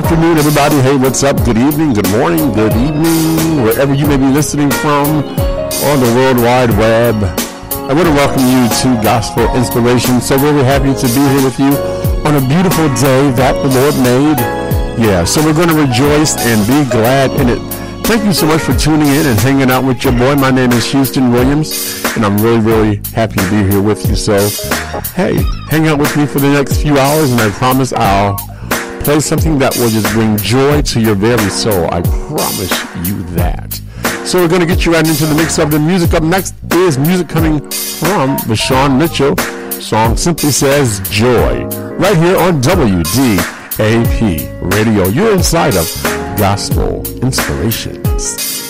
afternoon, everybody. Hey, what's up? Good evening, good morning, good evening, wherever you may be listening from on the World Wide Web. I want to welcome you to Gospel Inspiration. So very happy to be here with you on a beautiful day that the Lord made. Yeah, so we're going to rejoice and be glad in it. Thank you so much for tuning in and hanging out with your boy. My name is Houston Williams, and I'm really, really happy to be here with you. So, hey, hang out with me for the next few hours, and I promise I'll play something that will just bring joy to your very soul. I promise you that. So we're going to get you right into the mix of the music. Up next is music coming from Vashawn Mitchell. Song simply says Joy. Right here on WDAP Radio. You're inside of Gospel Inspirations.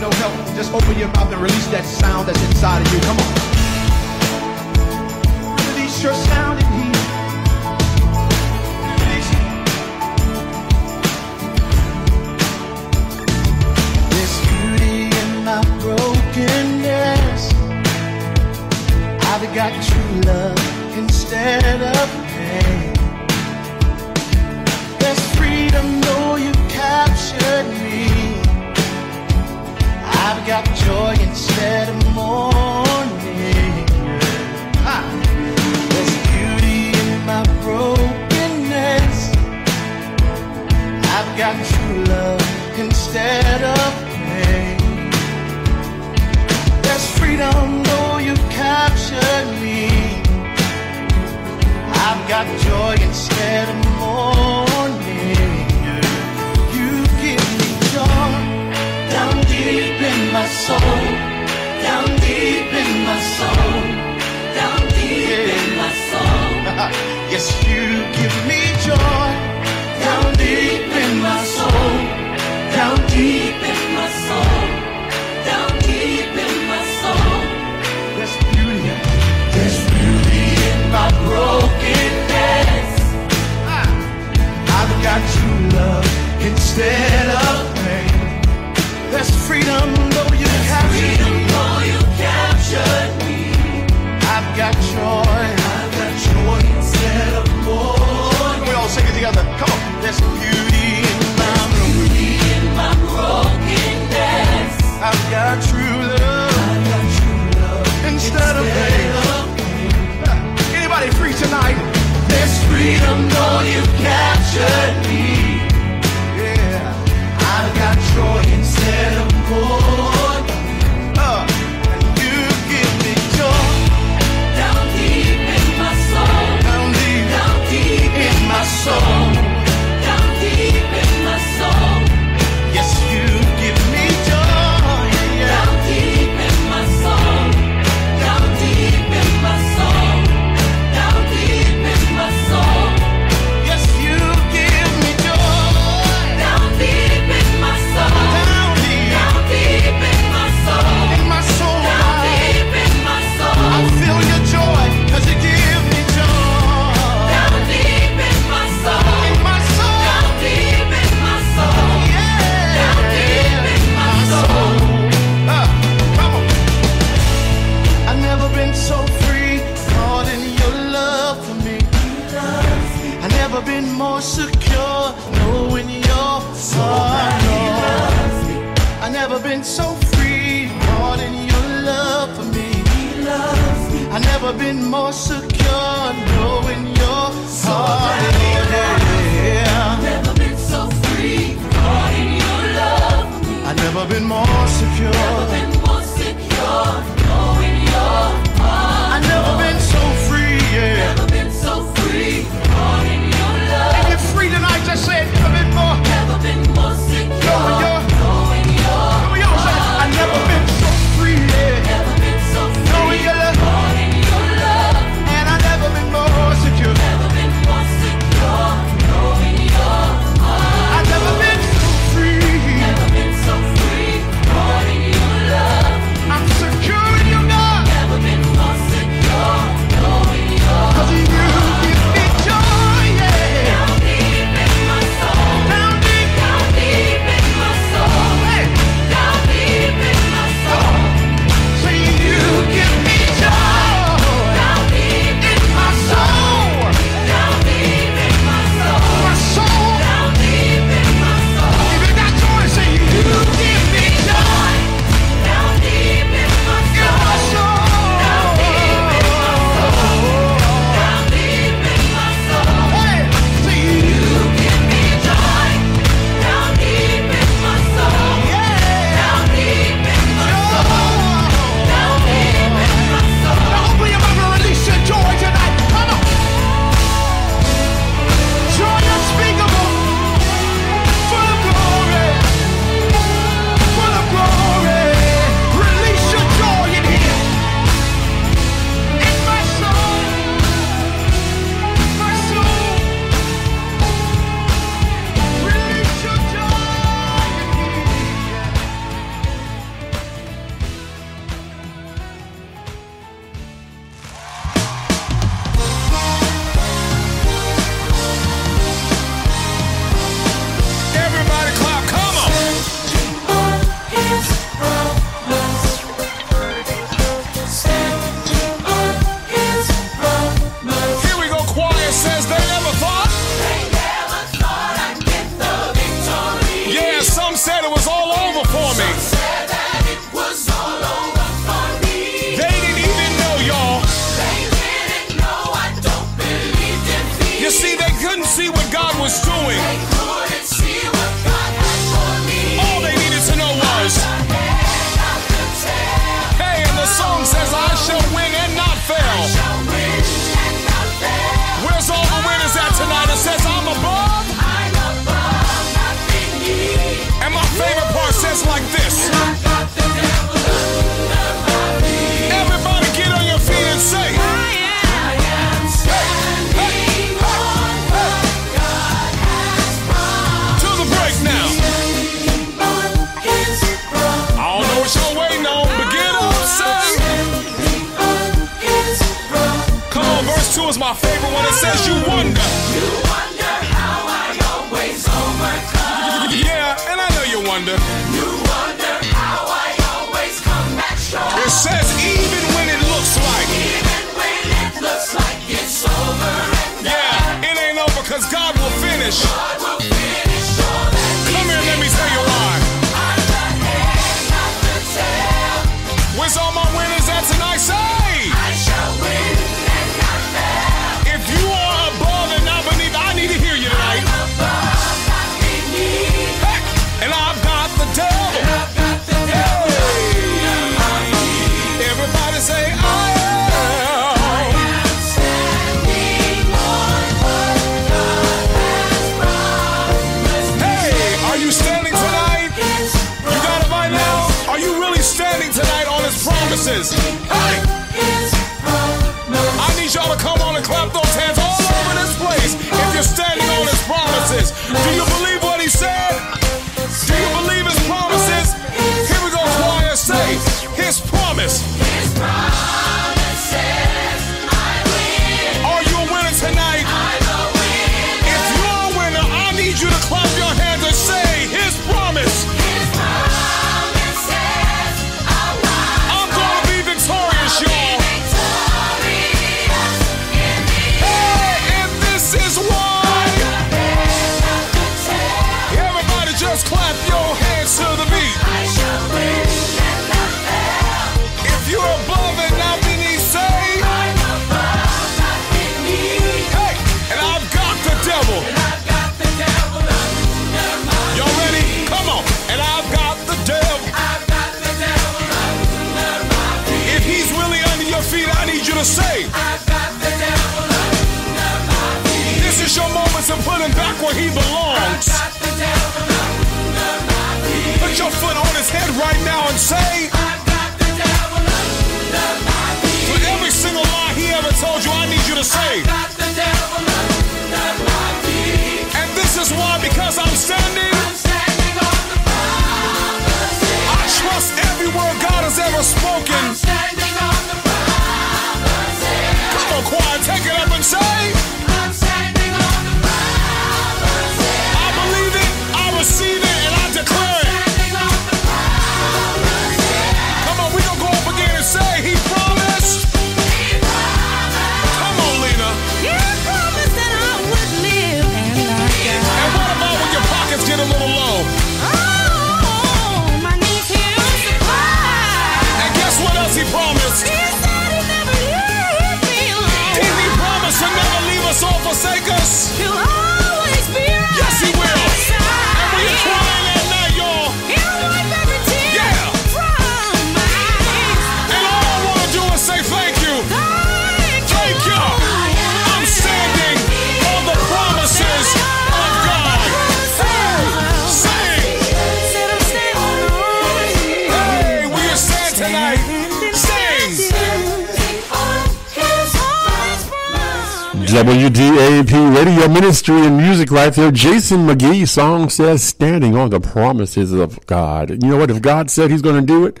right there, Jason McGee song says, standing on the promises of God. You know what? If God said he's going to do it,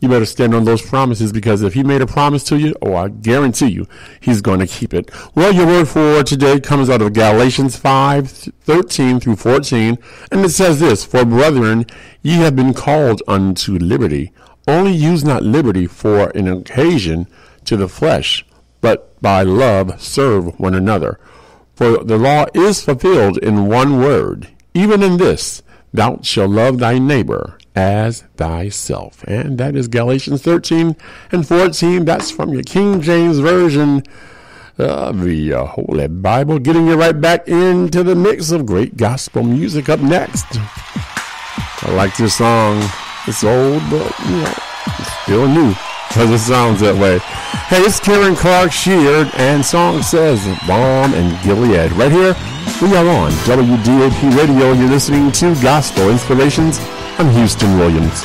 you better stand on those promises because if he made a promise to you, oh, I guarantee you, he's going to keep it. Well, your word for today comes out of Galatians 5 13 through 14, and it says this For brethren, ye have been called unto liberty. Only use not liberty for an occasion to the flesh, but by love serve one another. For the law is fulfilled in one word, even in this, thou shalt love thy neighbor as thyself. And that is Galatians 13 and 14. That's from your King James Version of the uh, Holy Bible, getting you right back into the mix of great gospel music up next. I like this song. It's old, but you know, it's still new. Because it sounds that way. Hey, it's Karen Clark Sheard, and song says Balm and Gilead. Right here, we are on WDAP Radio. You're listening to Gospel Inspirations. I'm Houston Williams.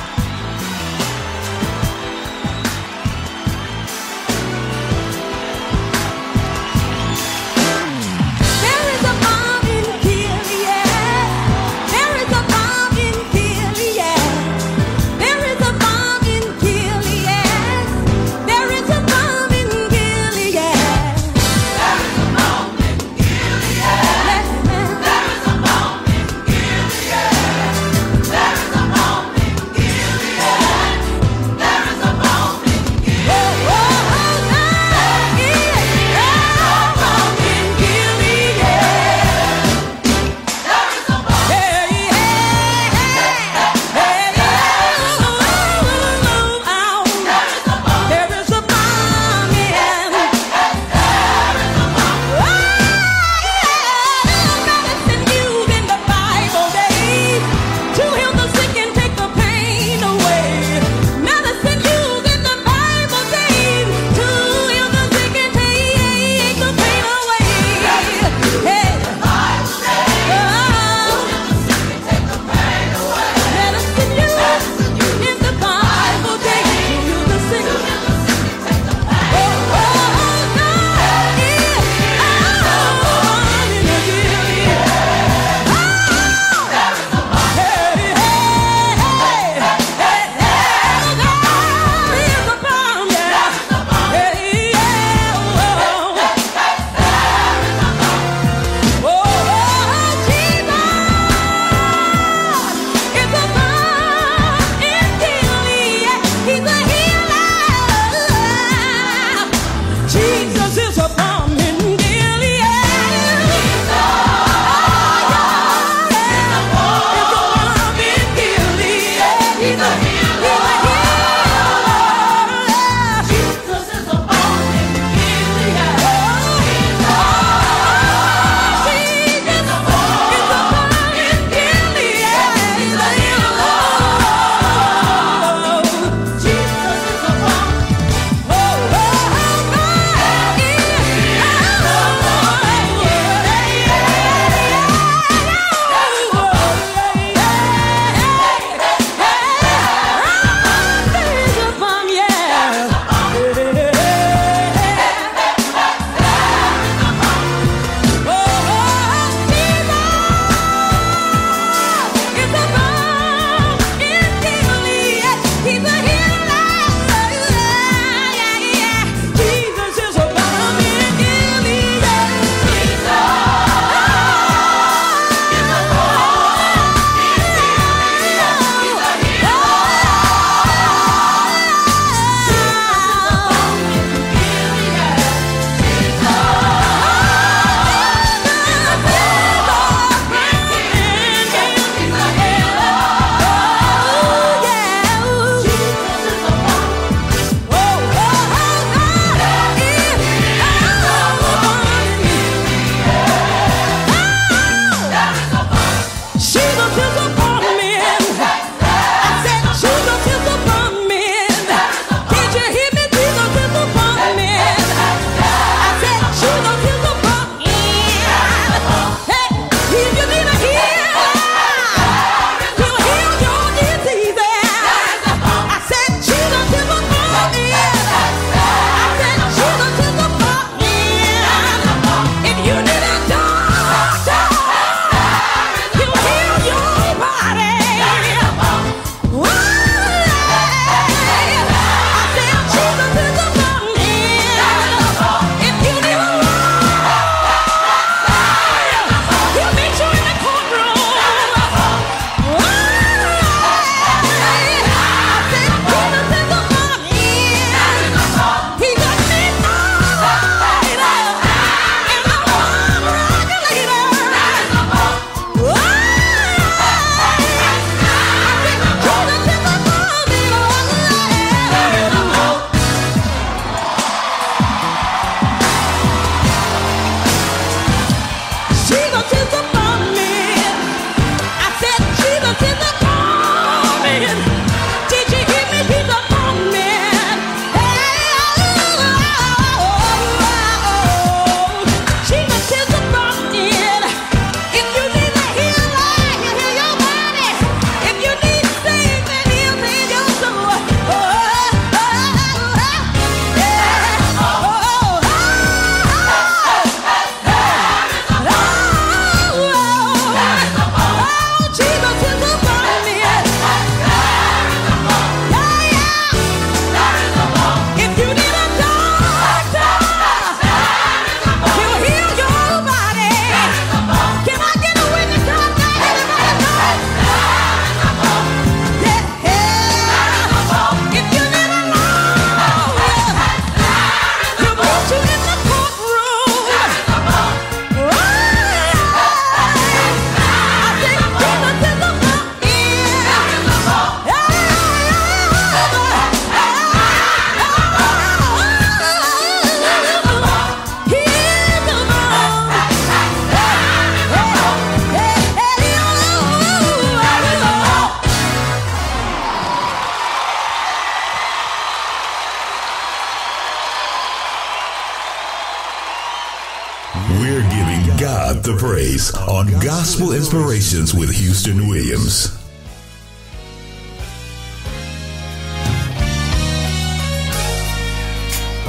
On Gospel Inspirations with Houston Williams.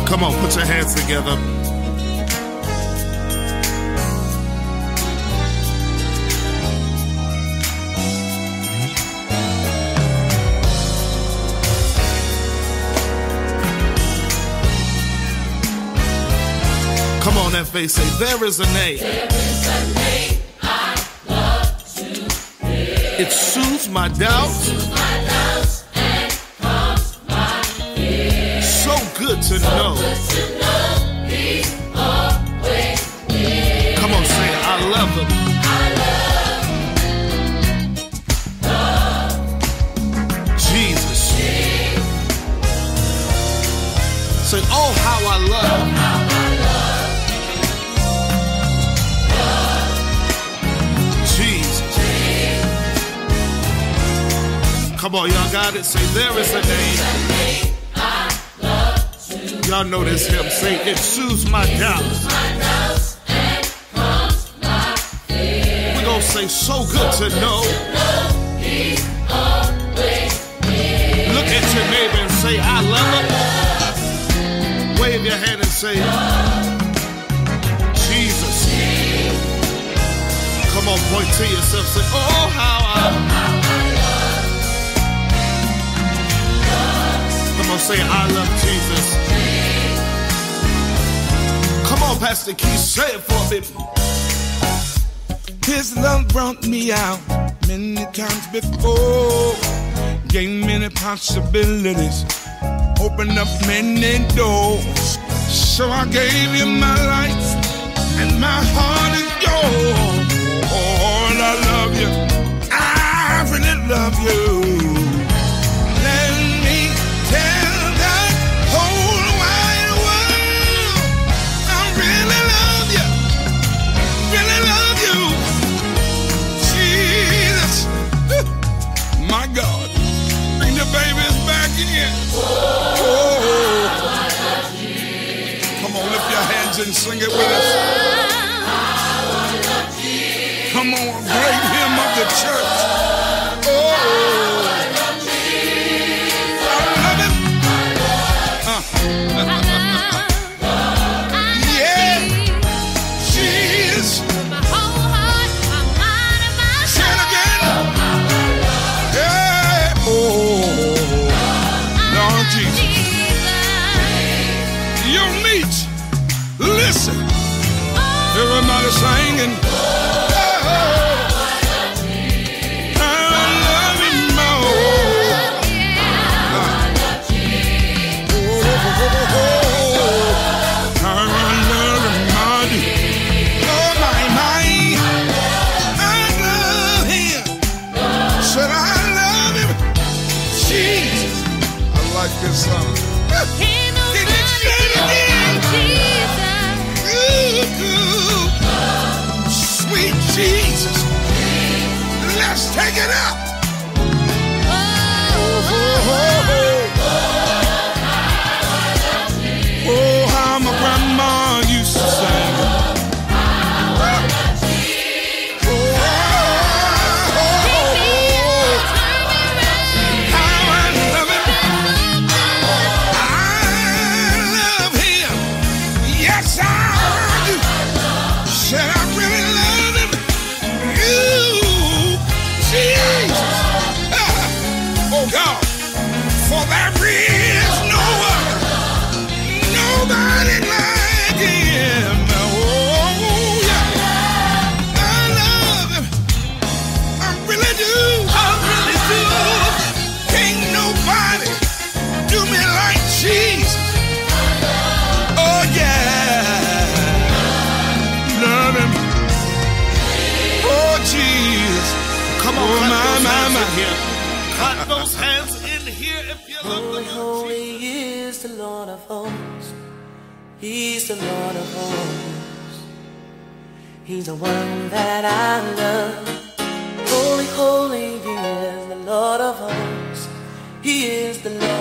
Come on, put your hands together. Come on, that face say, there is a name. It soothes my doubts. So good to know. Come Come on, y'all got it. Say, there is a name. Y'all know this hymn. Say, it soothes my doubts. Going to say, so good to know. Look at your neighbor and say, I love him. Wave your hand and say, Jesus. Come on, point to yourself. Say, oh, how I. say, I love Jesus. Come on, Pastor Keith, say it for me. His love brought me out many times before. Gave many possibilities. Opened up many doors. So I gave him my life and my heart is yours. Oh, Lord, I love you. I really love you. And sing it with us. Come on, great the one that I love. Holy, holy He is the Lord of hosts. He is the Lord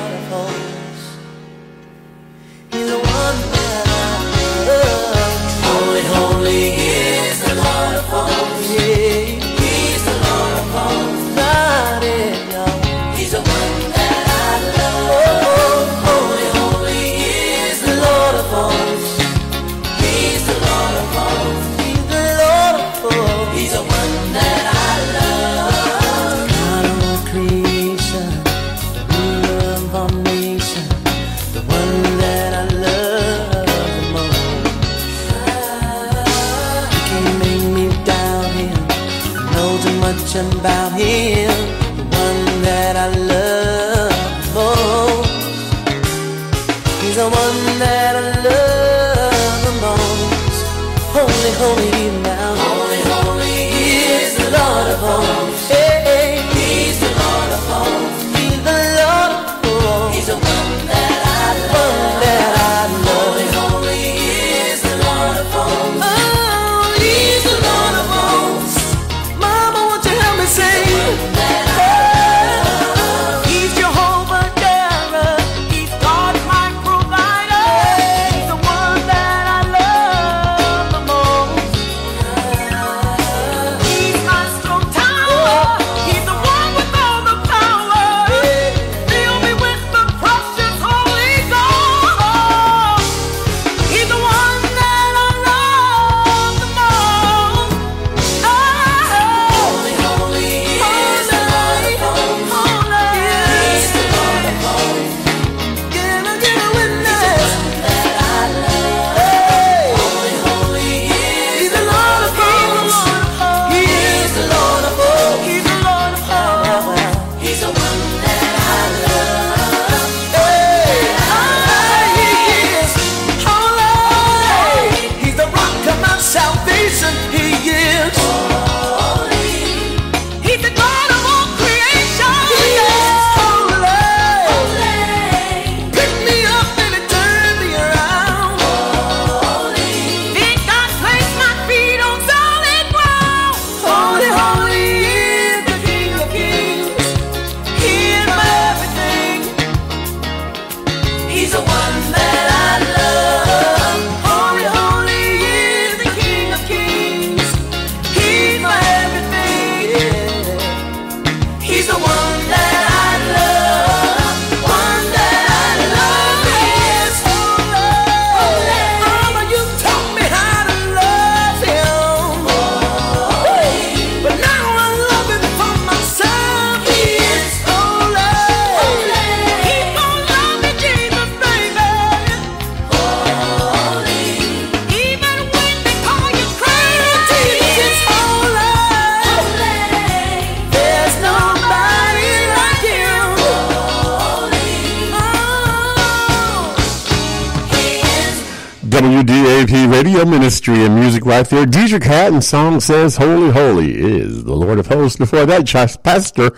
magic hat and song says, Holy, holy is the Lord of hosts. Before that, Pastor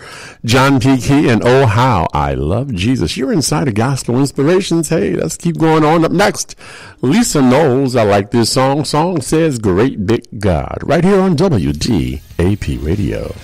John P. Kee and Oh, how I love Jesus. You're inside of Gospel Inspirations. Hey, let's keep going on. Up next, Lisa Knowles. I like this song. Song says, Great Big God. Right here on WDAP Radio.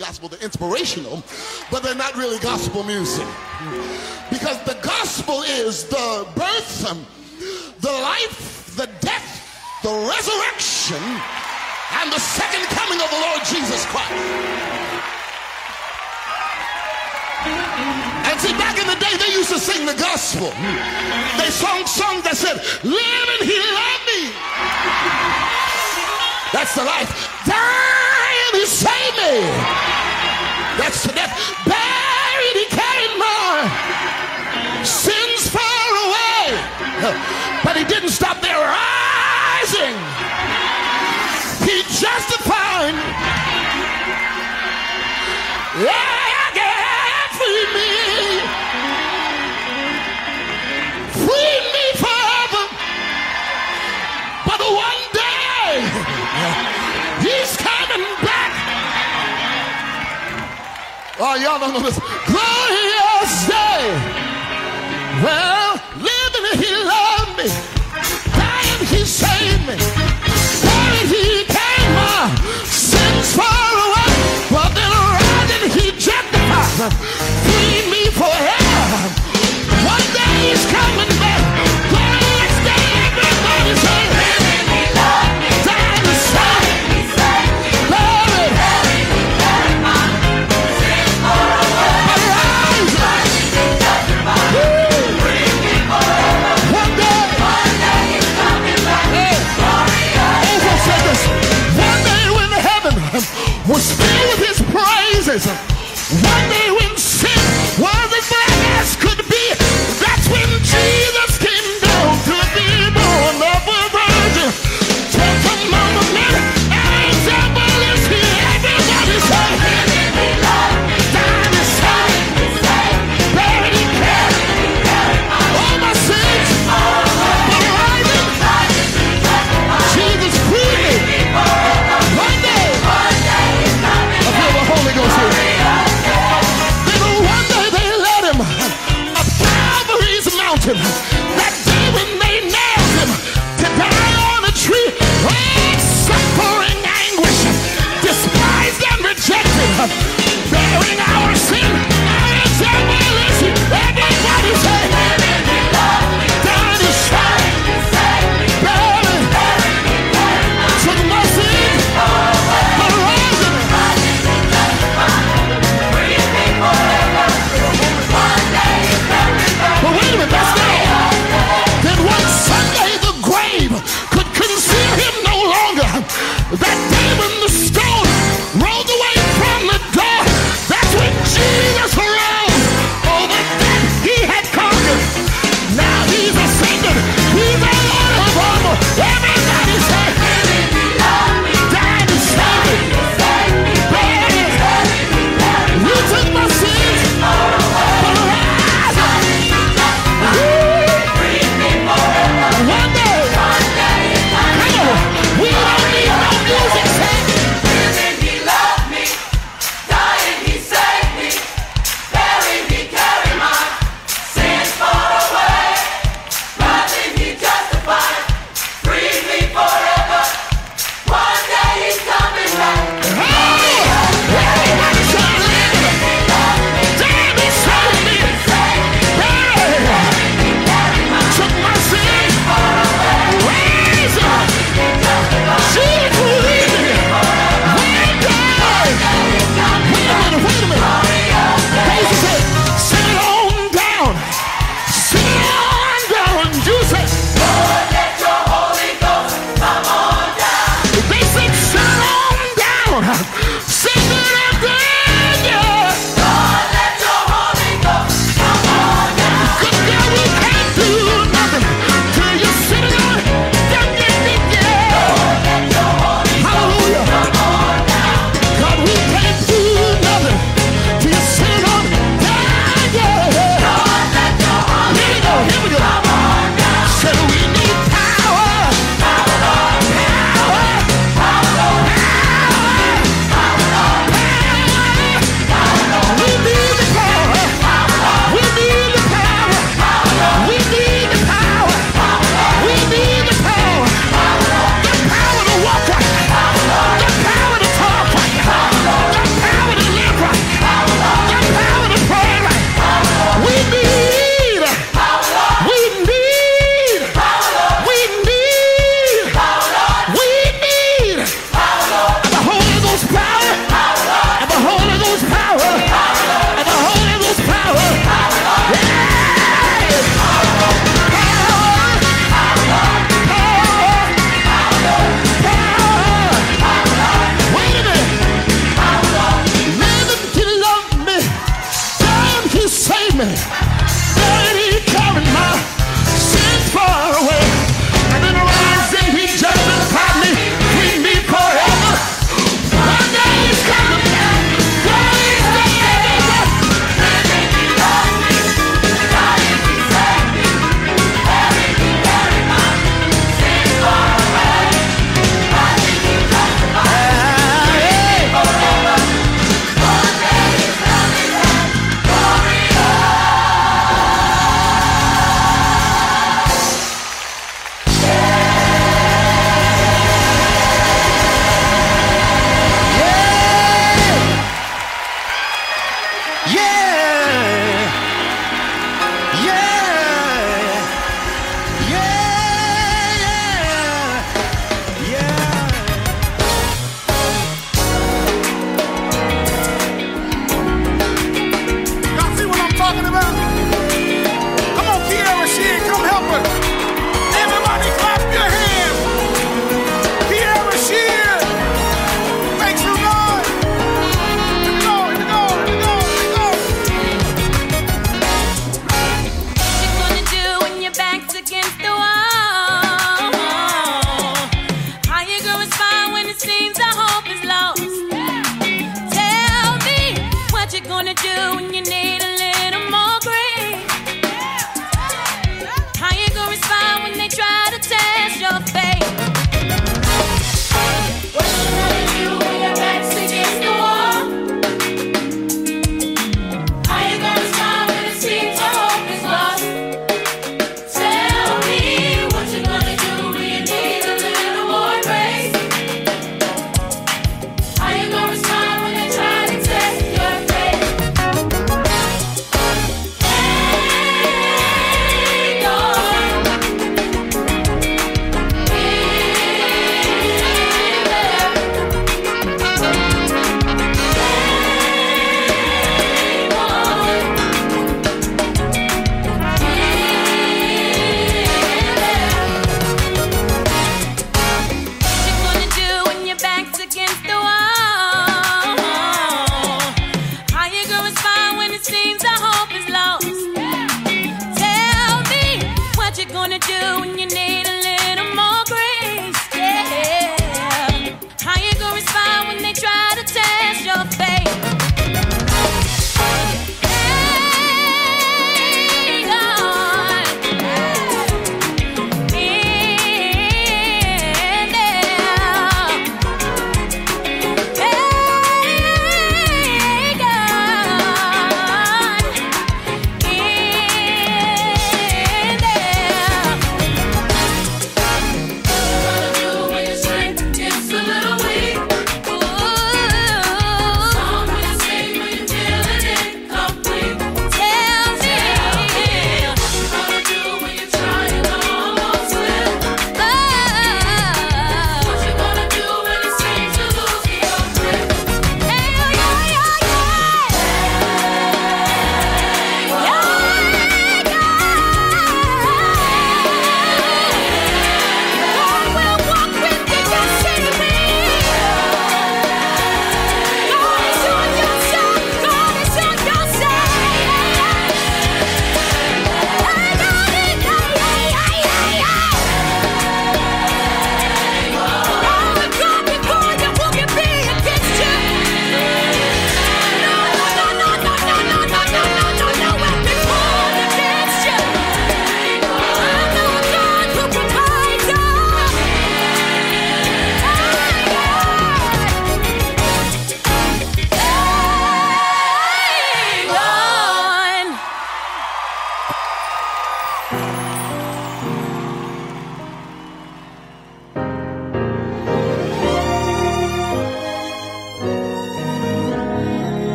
Gospel. They're inspirational,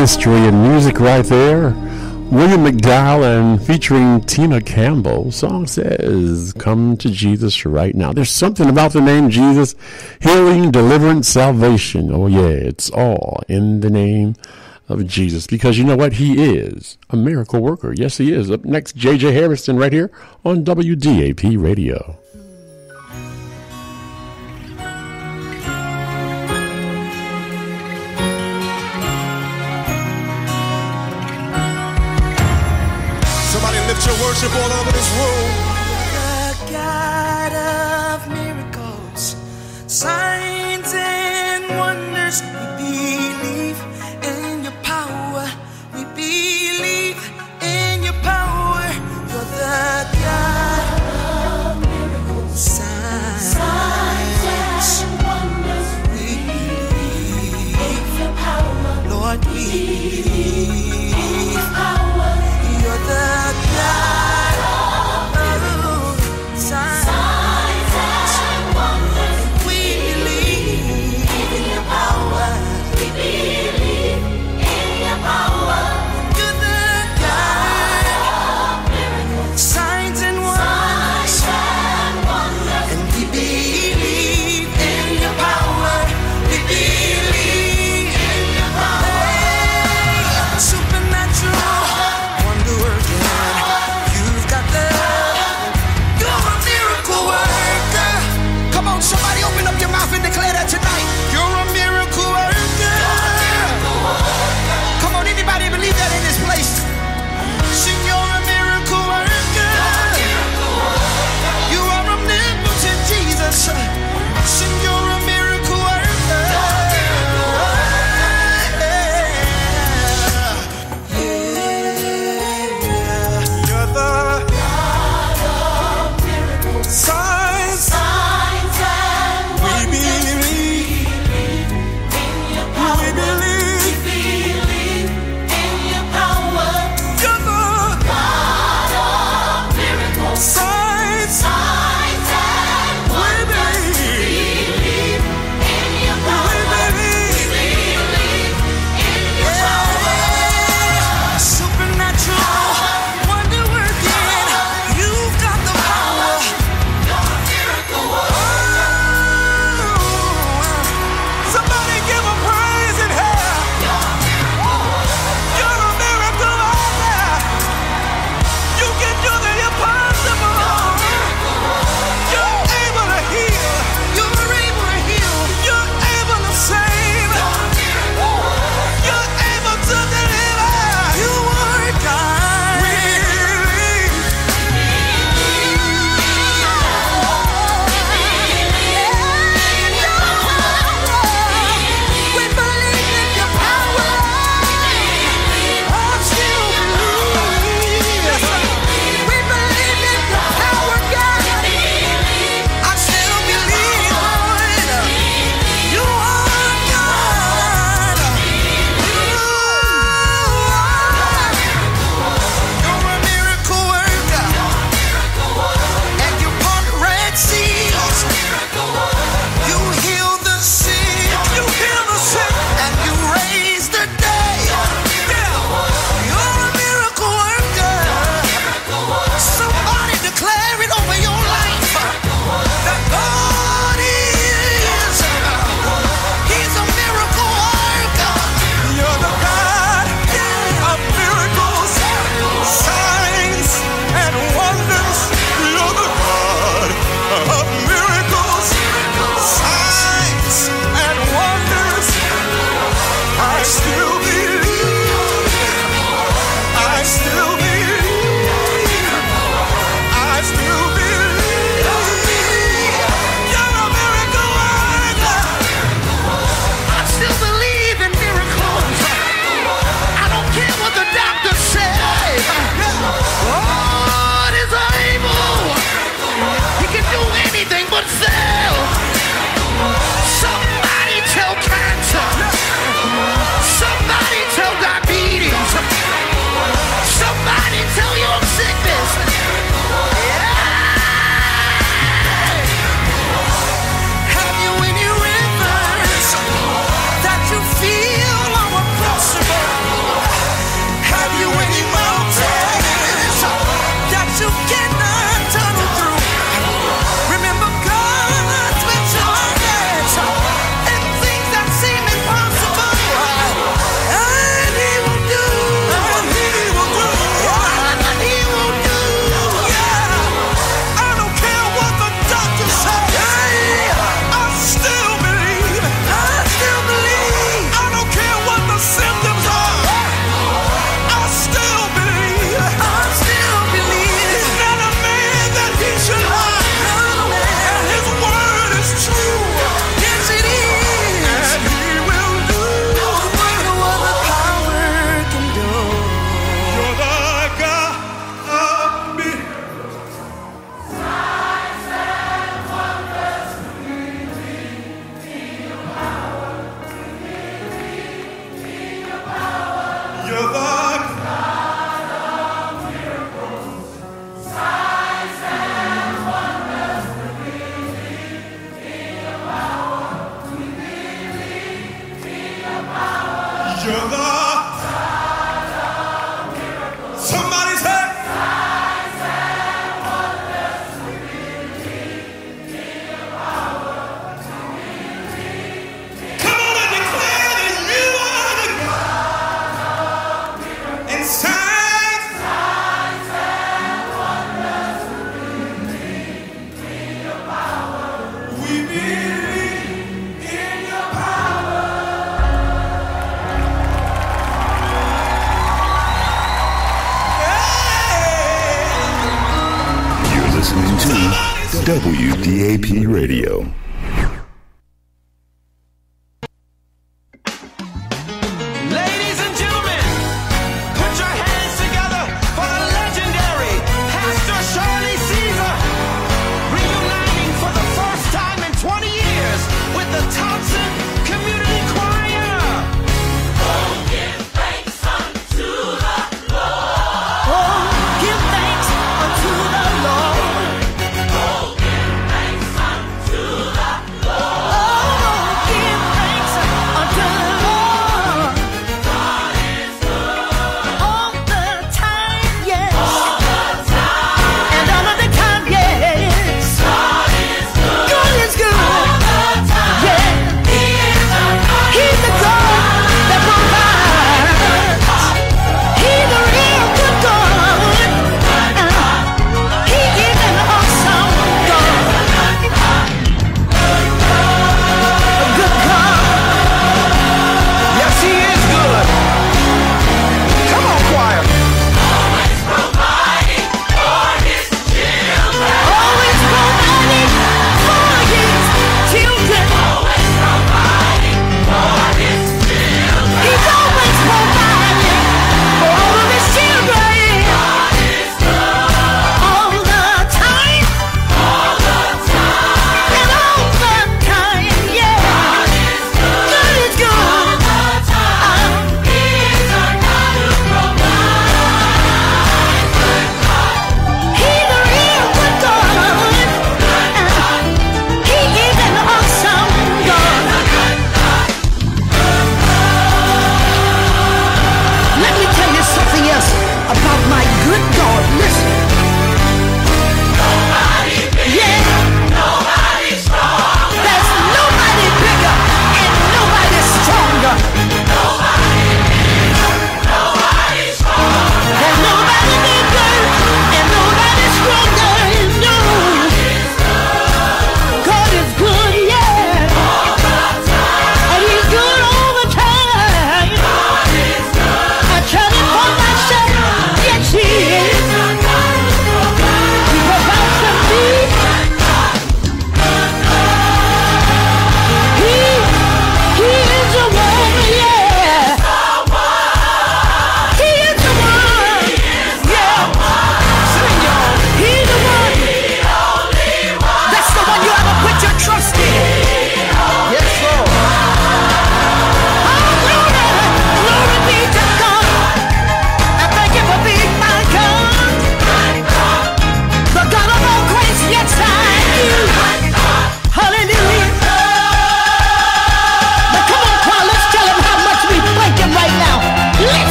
ministry and music right there. William McDowell and featuring Tina Campbell. Song says, Come to Jesus right now. There's something about the name Jesus healing, deliverance, salvation. Oh, yeah, it's all in the name of Jesus because you know what? He is a miracle worker. Yes, he is. Up next, JJ Hairston right here on WDAP Radio.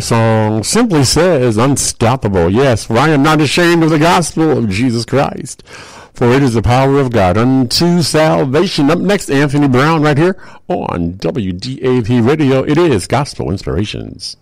song simply says, Unstoppable. Yes, for I am not ashamed of the gospel of Jesus Christ, for it is the power of God unto salvation. Up next, Anthony Brown right here on WDAP Radio. It is Gospel Inspirations.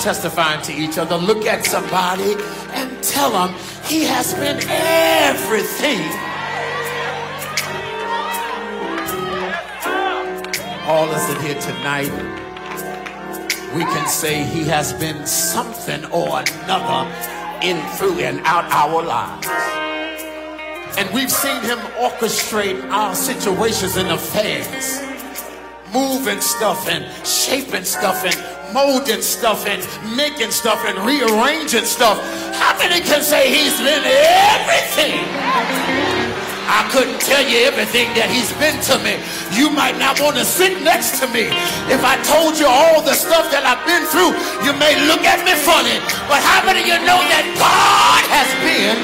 Testifying to each other. Look at somebody and tell them he has been everything. All of us in here tonight, we can say he has been something or another in, through, and out our lives. And we've seen him orchestrate our situations and affairs, moving stuff and shaping stuff and molding stuff and making stuff and rearranging stuff. How many can say he's been everything? I couldn't tell you everything that he's been to me. You might not want to sit next to me. If I told you all the stuff that I've been through, you may look at me funny. But how many of you know that God has been?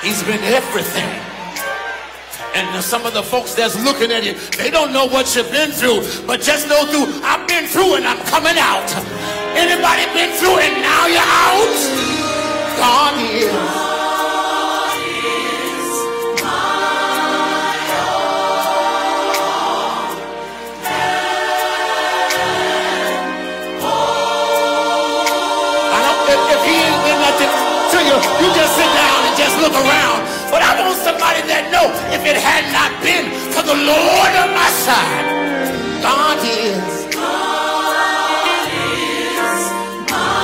He's been everything. And some of the folks that's looking at you, they don't know what you've been through, but just know through, I've been through and I'm coming out. Anybody been through and now you're out? God is. I if, if he ain't nothing to you, you just sit down and just look around know if it had not been for the Lord on my side. God is. God is my.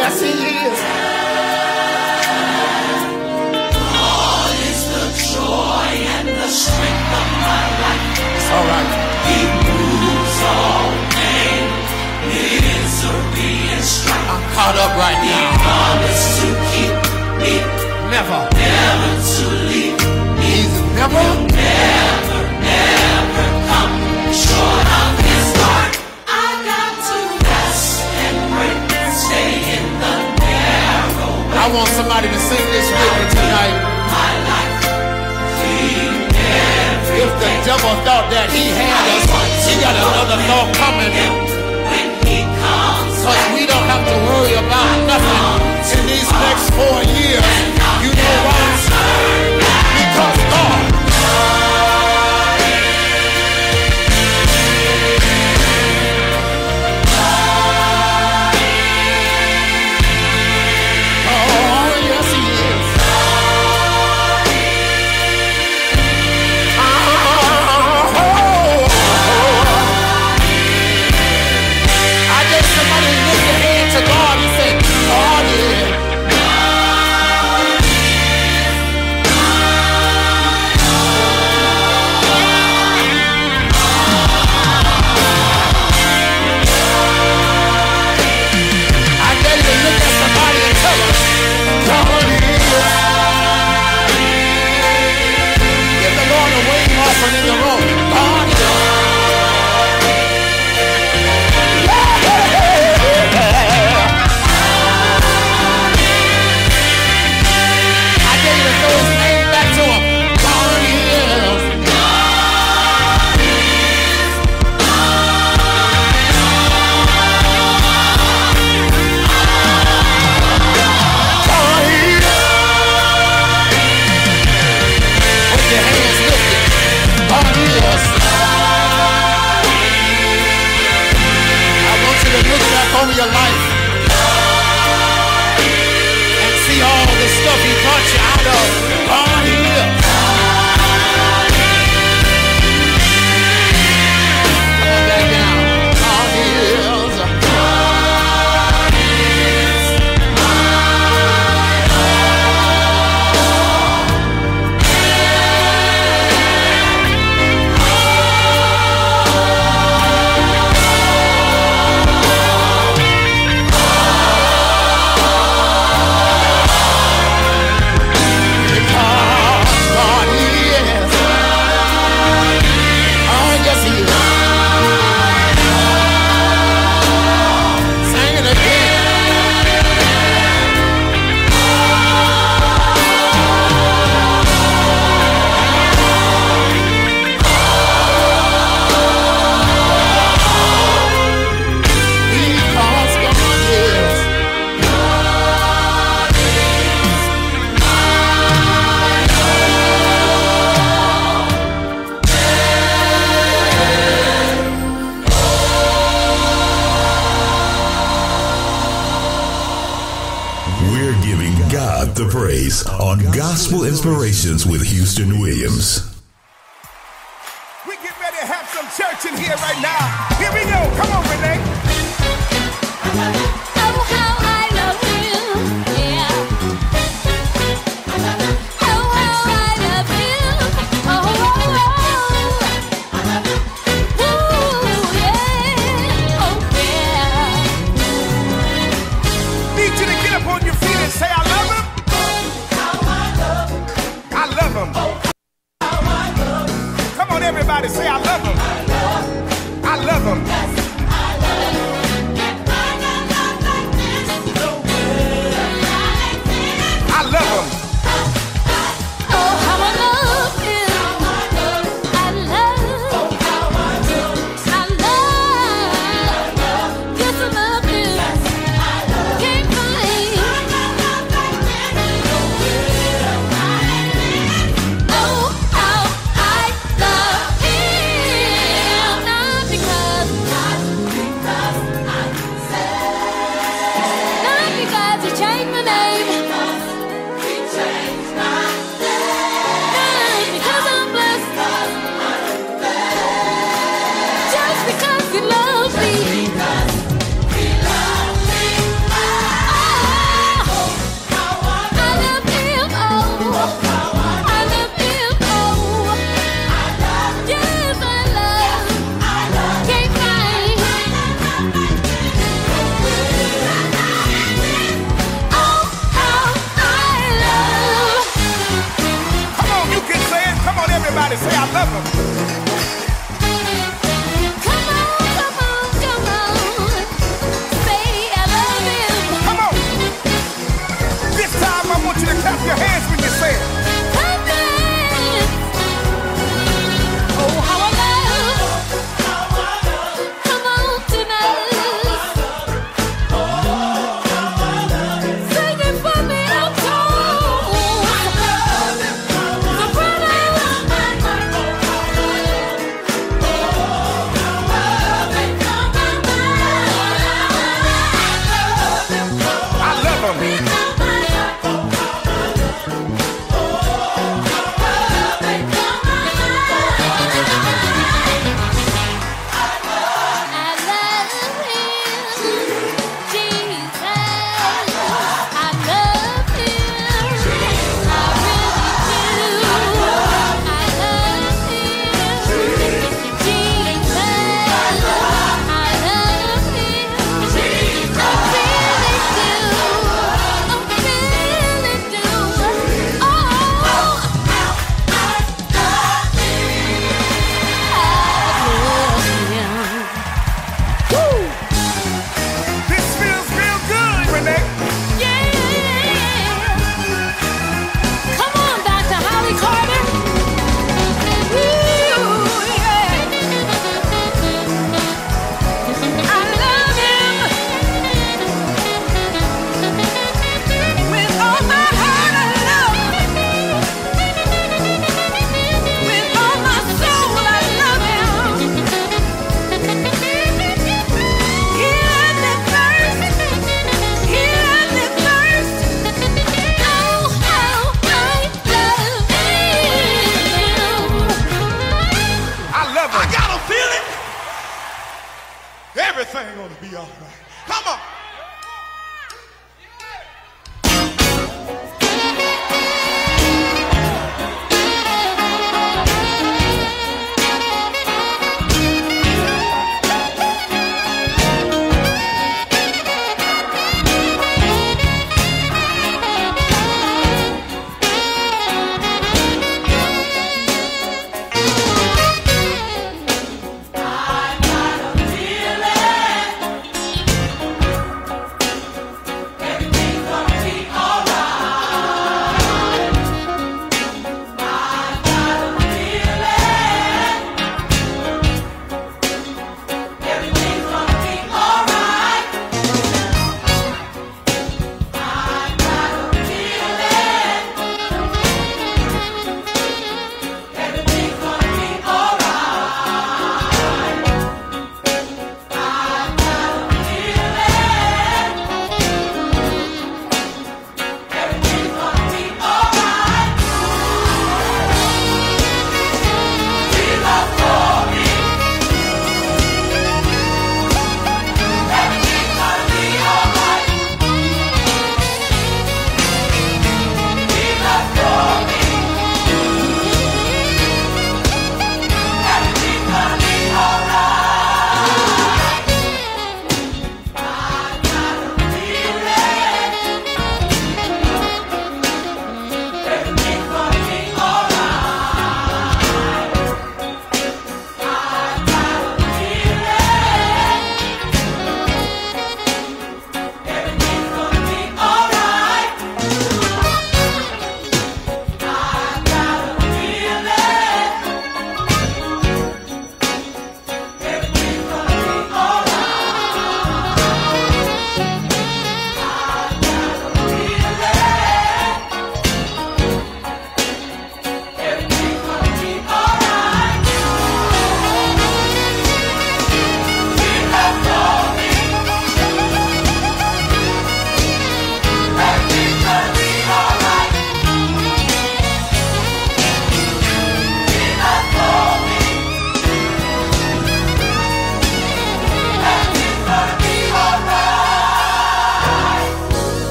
Yes, He is. God is the joy and the strength of my life. It's all right. He moves all pain, misery, and strife. I'm caught up right now never, never to leave me. He's never, never, never come short of his mark. I got to rest and break stay in the narrow. I want somebody to sing this with me tonight. My life, if the devil thought that he had us, he got another thought coming. When he comes, Cause we don't have to worry about nothing in these next four years. Because God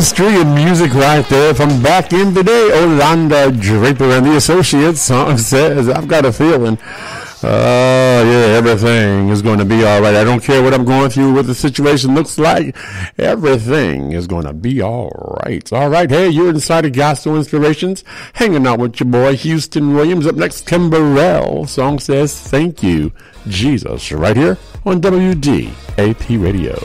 history and music right there from back in the day. Olanda Draper and the Associates song says, I've got a feeling. Oh, uh, yeah, everything is going to be all right. I don't care what I'm going through, what the situation looks like. Everything is going to be all right. All right. Hey, you're inside of Gospel Inspirations, hanging out with your boy Houston Williams. Up next, Kim Burrell. Song says, Thank you, Jesus, right here on WDAP Radio.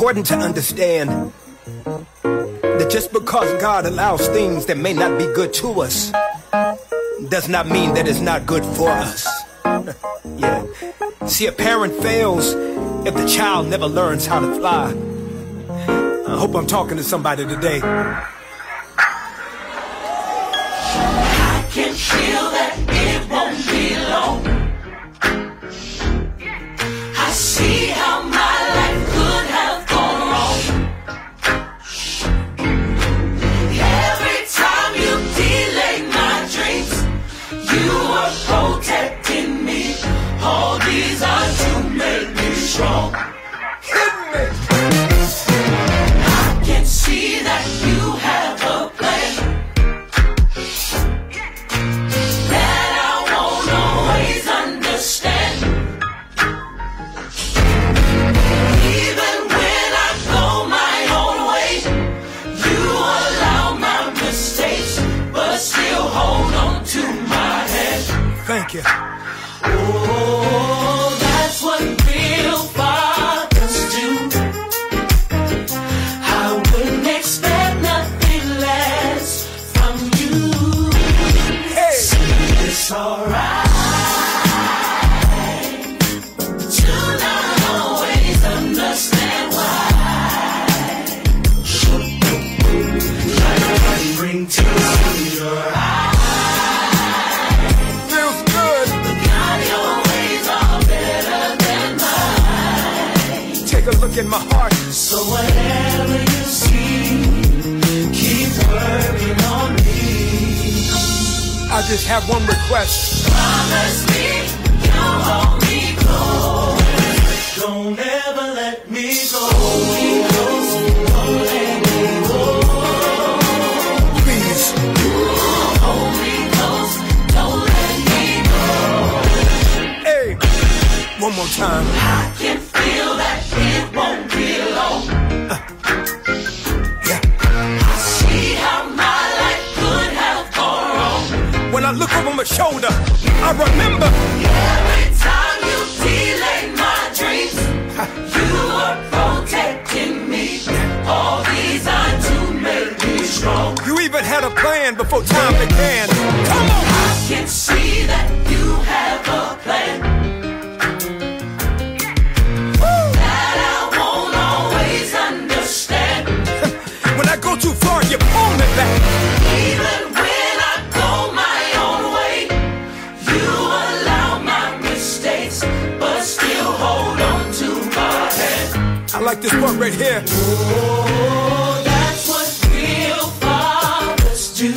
important to understand that just because God allows things that may not be good to us does not mean that it's not good for us. yeah. See, a parent fails if the child never learns how to fly. I hope I'm talking to somebody today. I like this part right here. Oh, that's what real fathers do.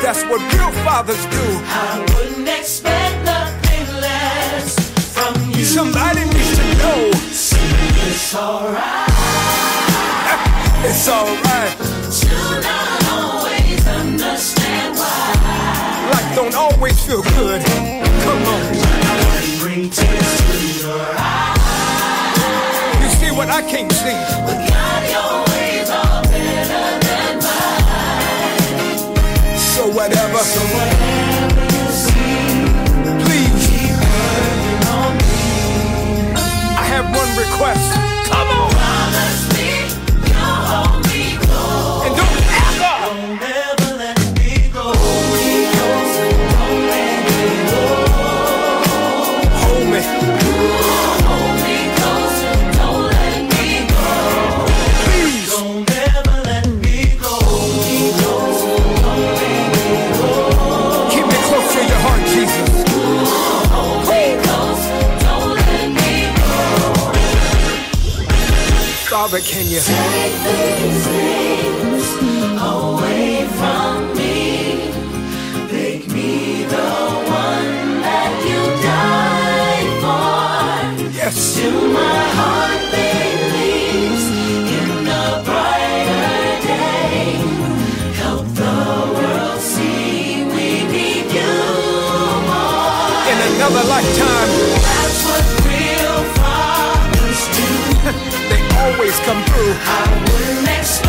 That's what real fathers do. I wouldn't expect nothing less from you. Somebody needs to know. It's alright. It's alright. To not always understand why. Life don't always feel good. Come on. Bring tears to your eyes. I can't see. But God, your ways are better than mine. So whatever. So whatever you see, please keep on me. I have one request. Come on. but can you take these things away from me? Make me the one that you died for. Yes. To my heart. always come through. I.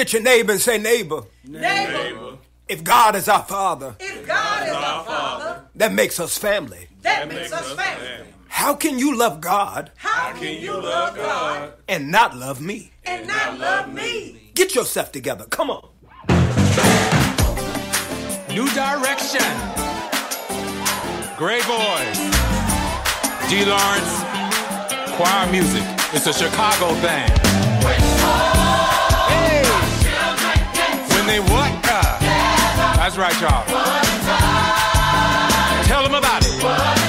Get at your neighbor and say, neighbor. Neighbor. neighbor. If God is our Father. If God is our Father. That makes us family. That, makes, us family. How can you love God? How can you love God? And not love me. And not love me. Get yourself together. Come on. New direction. Gray Boys. D. Lawrence. Choir music. It's a Chicago band. Only one. That's right, y'all. Tell them about it.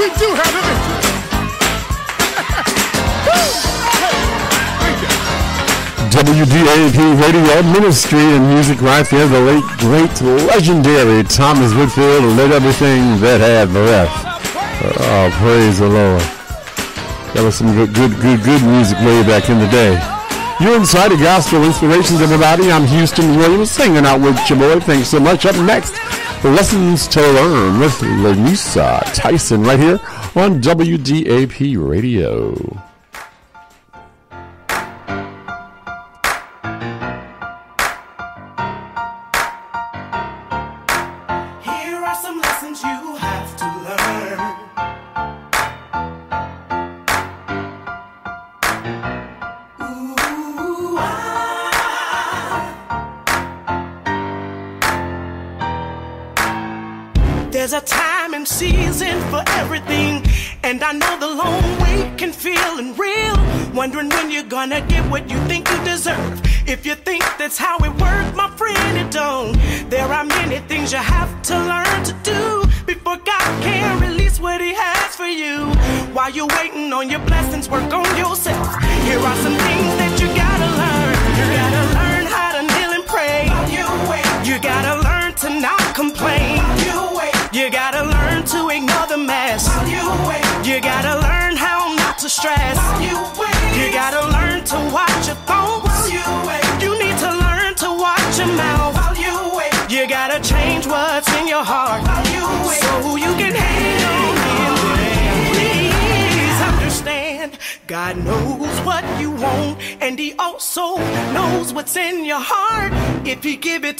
We do have a mission. WDAP Radio Ministry and music right there, the late, great, legendary Thomas Whitfield, let everything that had breath. Oh, praise the Lord. That was some good, good, good, good music way back in the day. You're inside of Gospel Inspirations, everybody. I'm Houston Williams, singing out with your boy. Thanks so much. Up next, Lessons to Learn with Lenisa Tyson right here on WDAP Radio.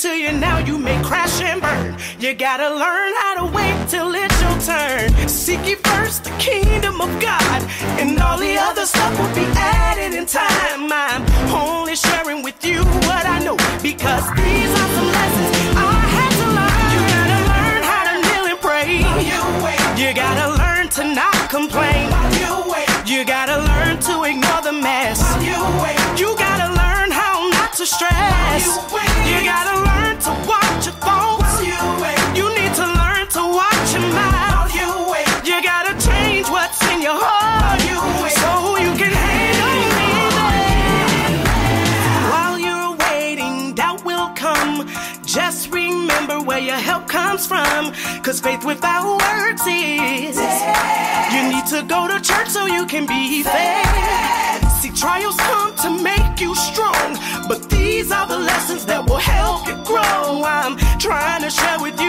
to you now, you may crash and burn. You gotta learn how to wait till it's your turn. Seek ye first the kingdom of God, and all the other stuff will be added in time. I'm home. Cause faith without works is dead. You need to go to church so you can be fed. See, trials come to make you strong, but these are the lessons that will help you grow. I'm trying to share with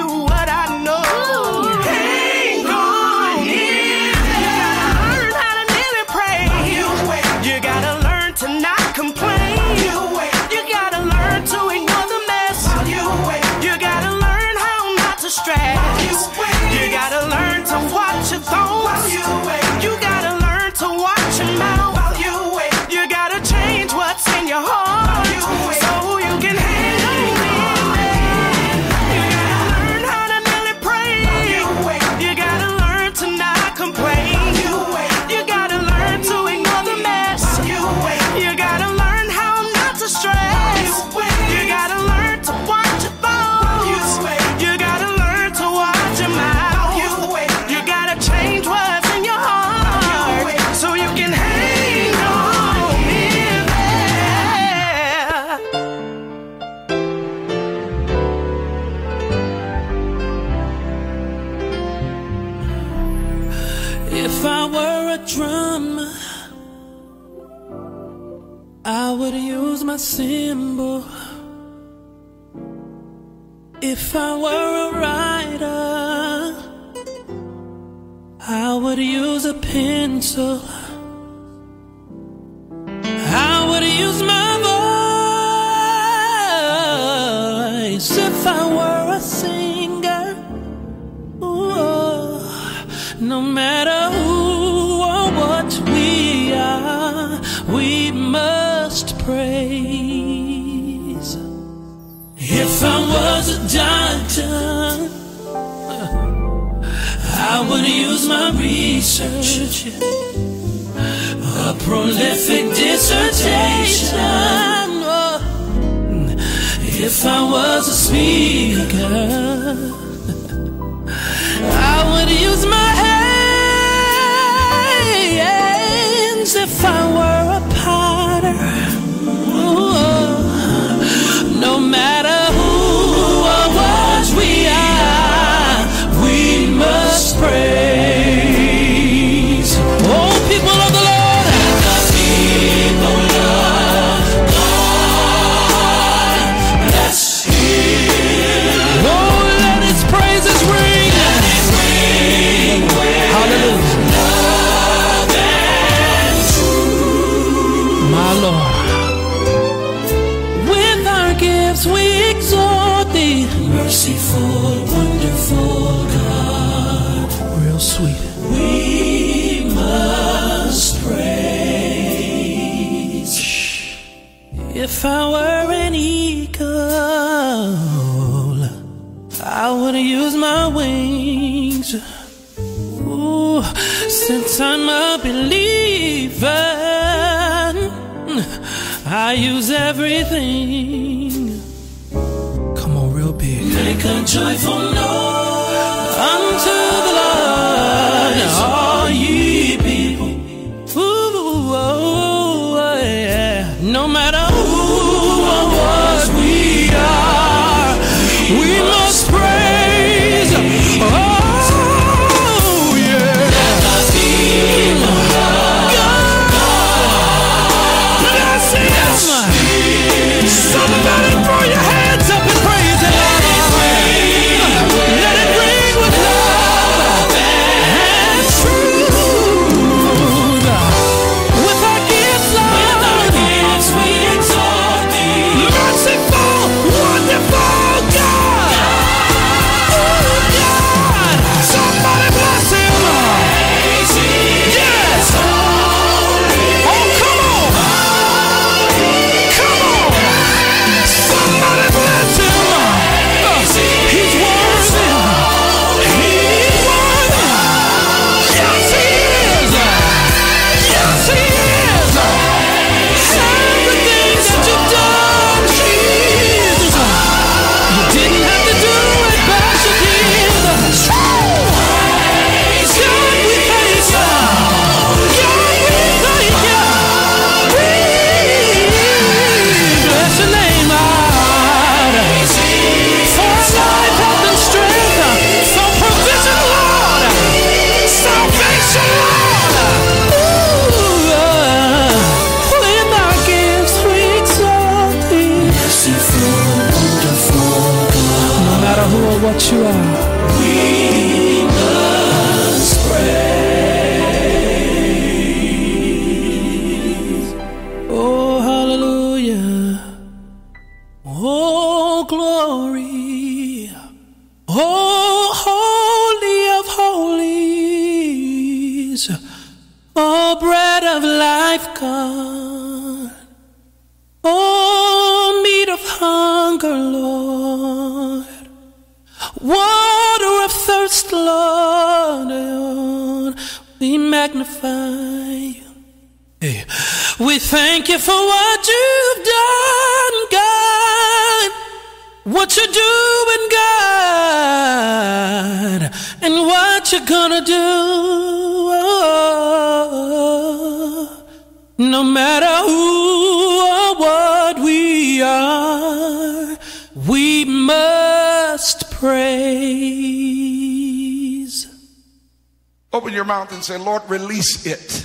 so sweet. We must praise. If I were an eagle, I would use my wings. Ooh, since I'm a believer, I use everything. Come on, real big. Make a joyful noise. you for what you've done, God. What you're doing, God. And what you're gonna do. No matter who or what we are, we must praise. Open your mouth and say, Lord, release it.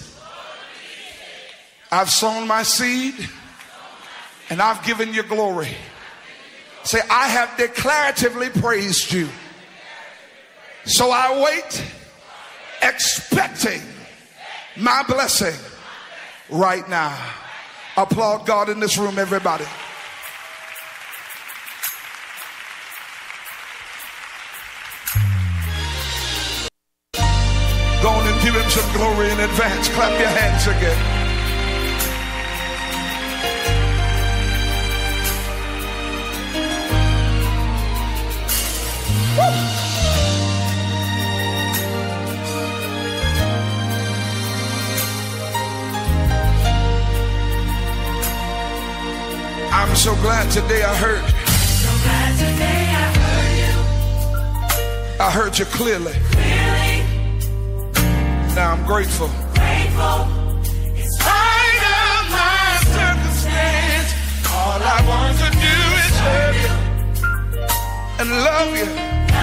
I've sown my seed and I've given you glory. Say, I have declaratively praised you. So I wait, expecting my blessing right now. Applaud God in this room, everybody. Go on and give him some glory in advance. Clap your hands again. I'm so glad today I heard. So glad today I heard you. I heard you clearly. Clearly. Now I'm grateful. Grateful. In spite of my circumstance, all I want to do is serve you and love you.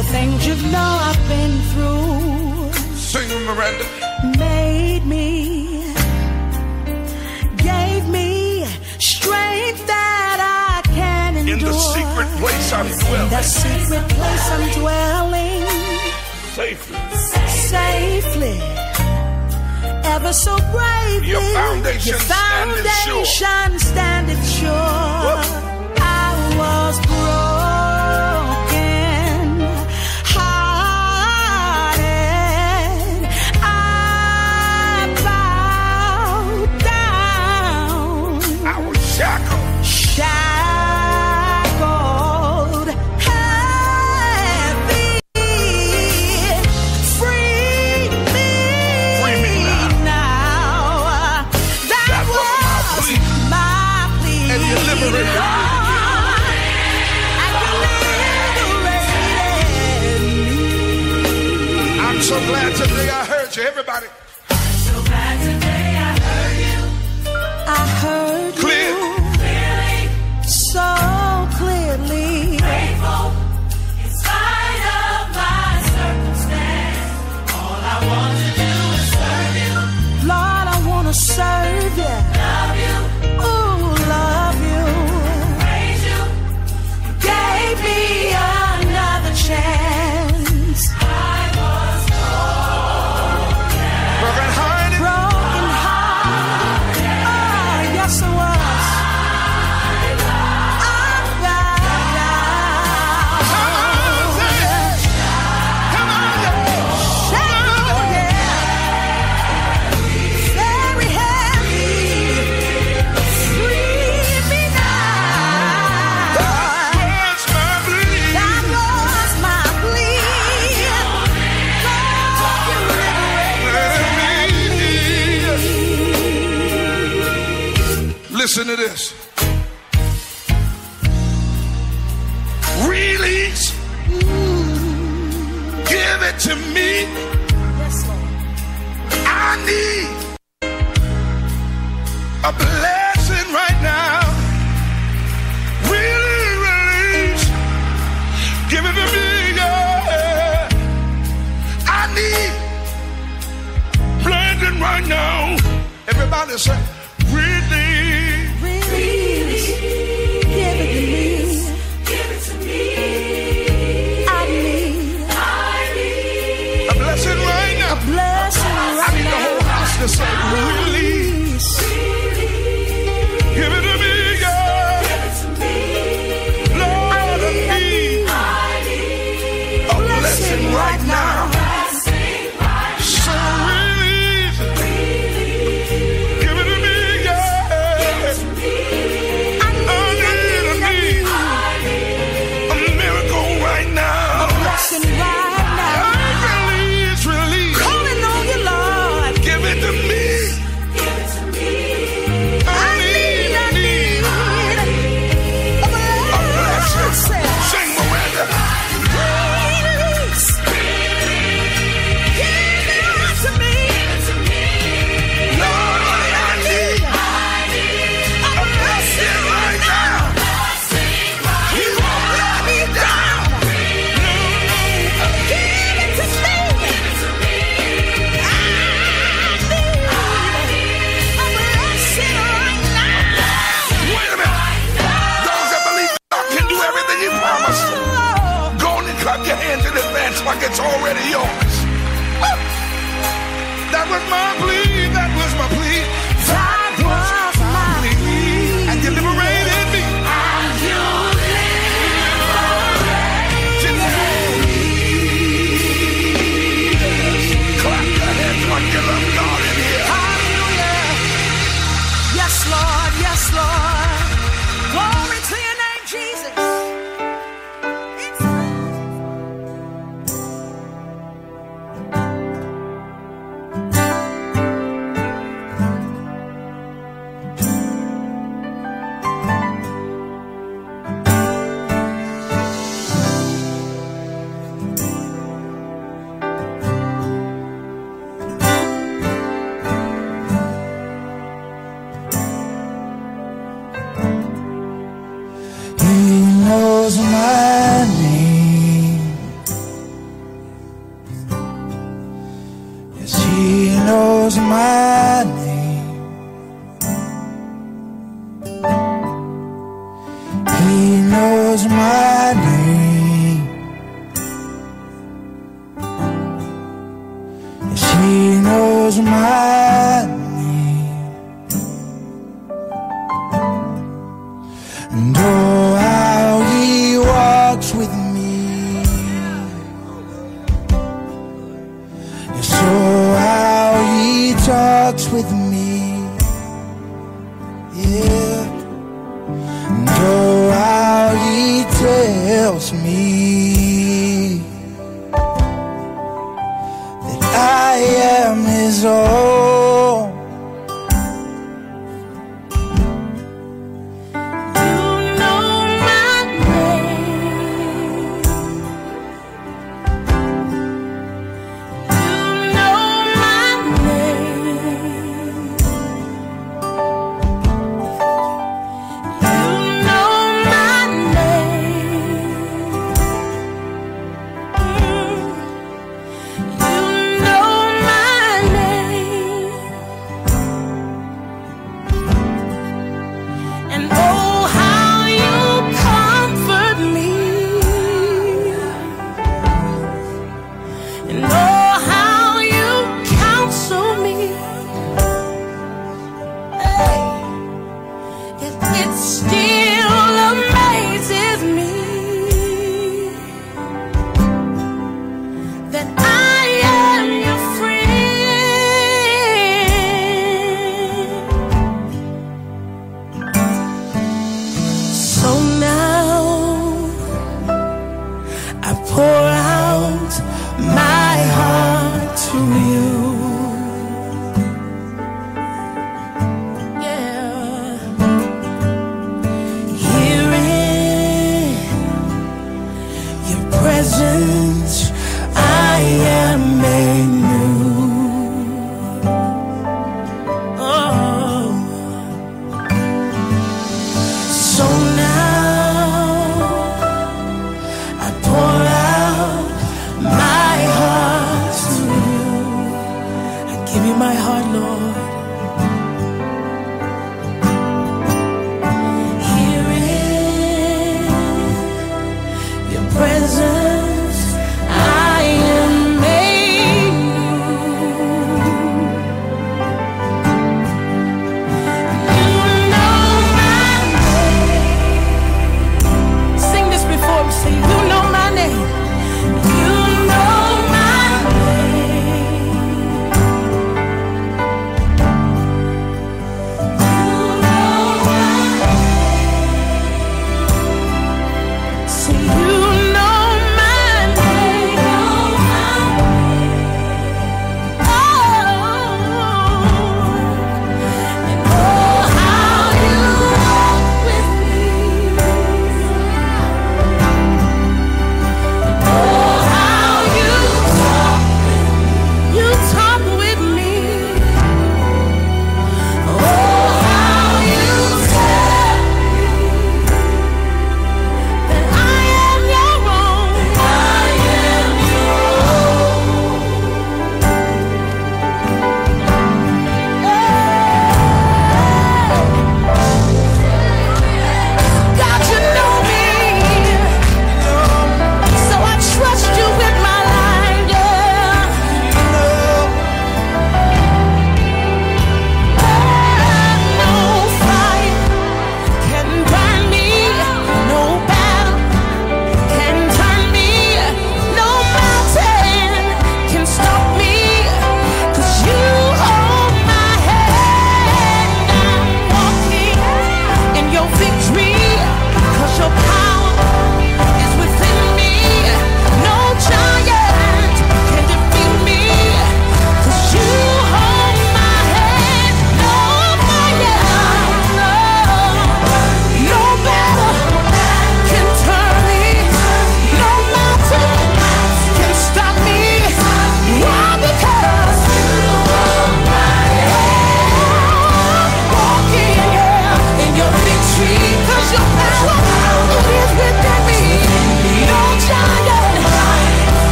the things you know I've been through. Sing Miranda. Made me, gave me strength that I can endure. In the secret place I'm dwelling. In the secret place I'm dwelling. Safely. Safely. Ever so bravely. Your foundation, Your foundation standeth sure. Standeth sure. I was broken.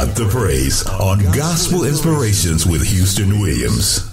God the praise on Gospel Inspirations with Houston Williams.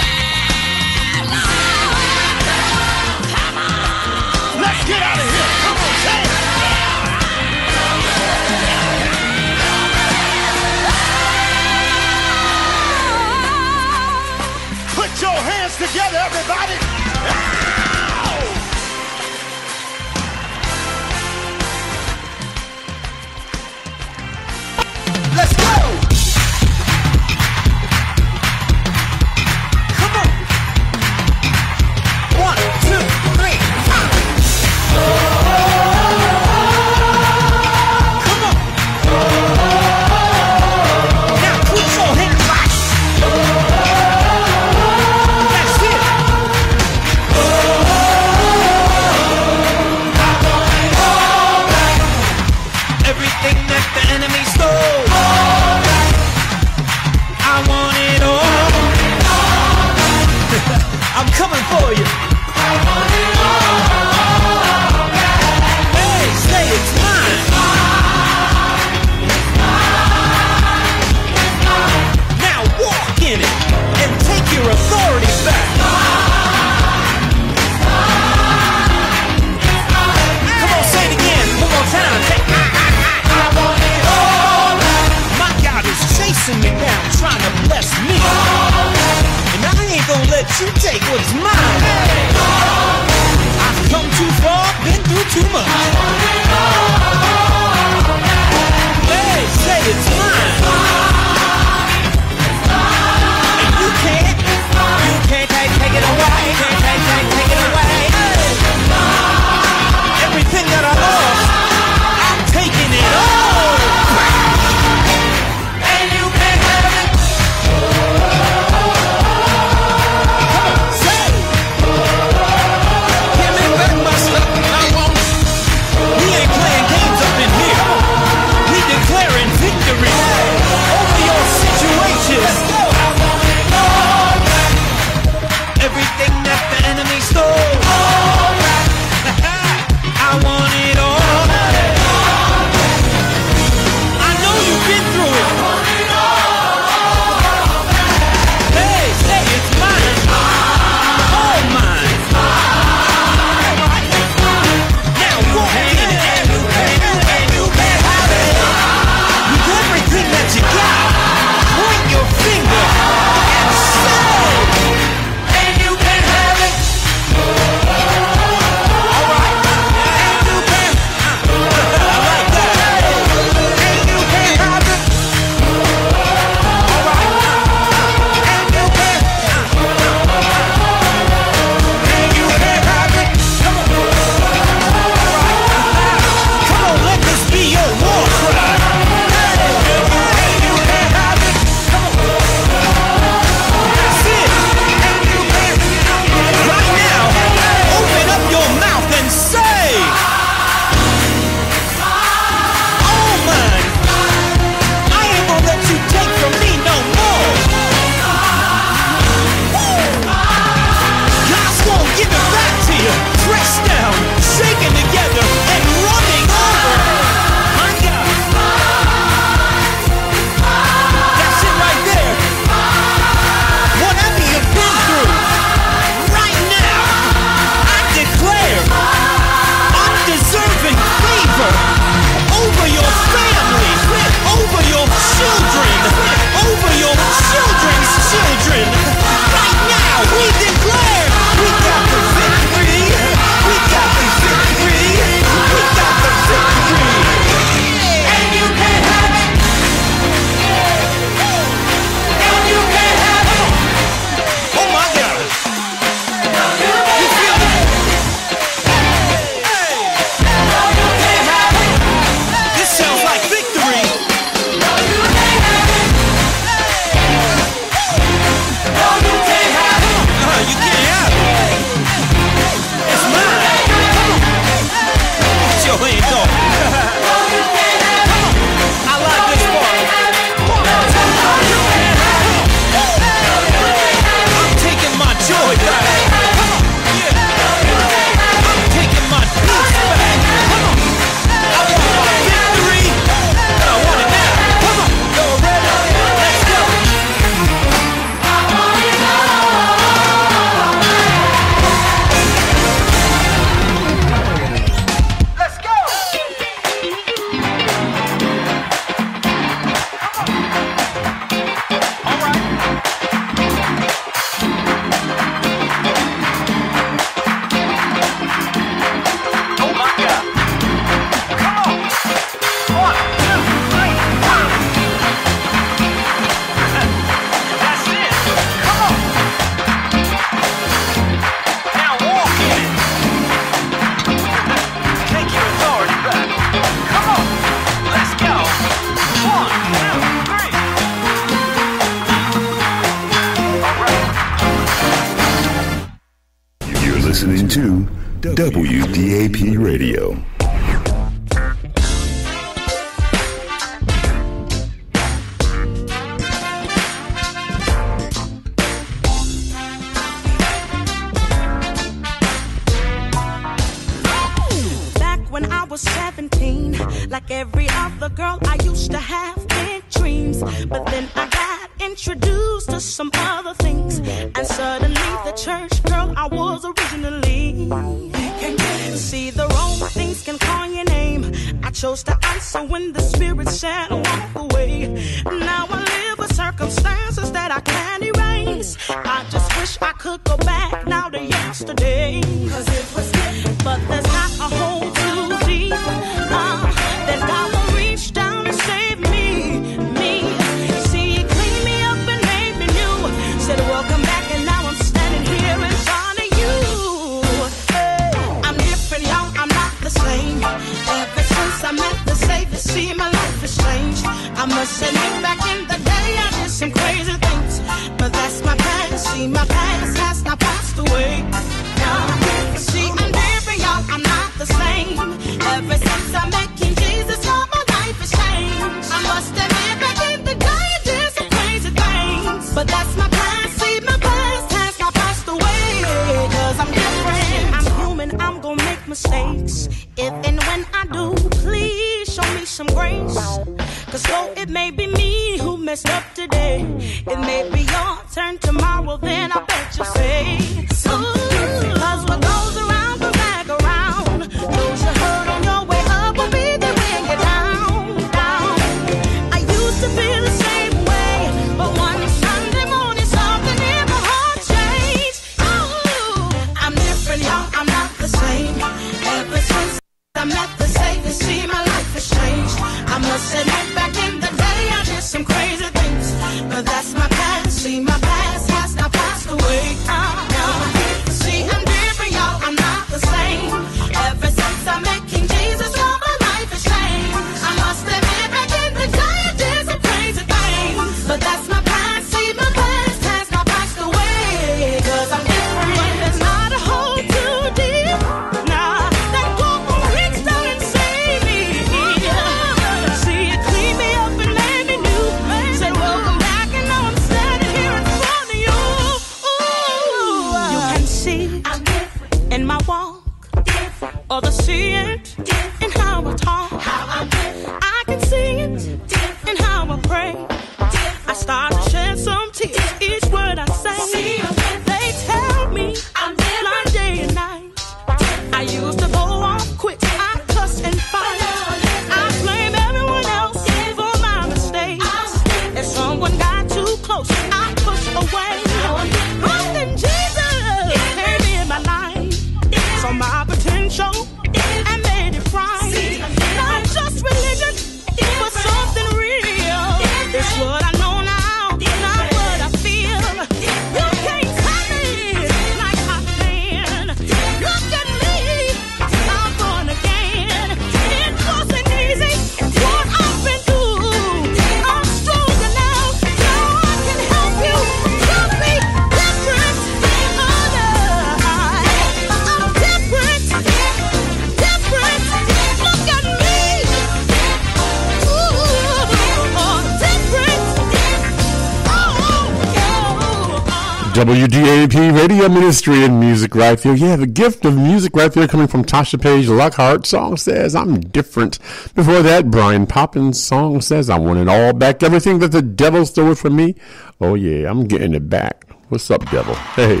WDAP Radio Ministry and Music Right Here. Yeah, the gift of music right there coming from Tasha Page Lockhart. Song says, I'm different. Before that, Brian Popin's song says, I want it all back. Everything that the devil stole from me. Oh, yeah, I'm getting it back. What's up, devil? Hey,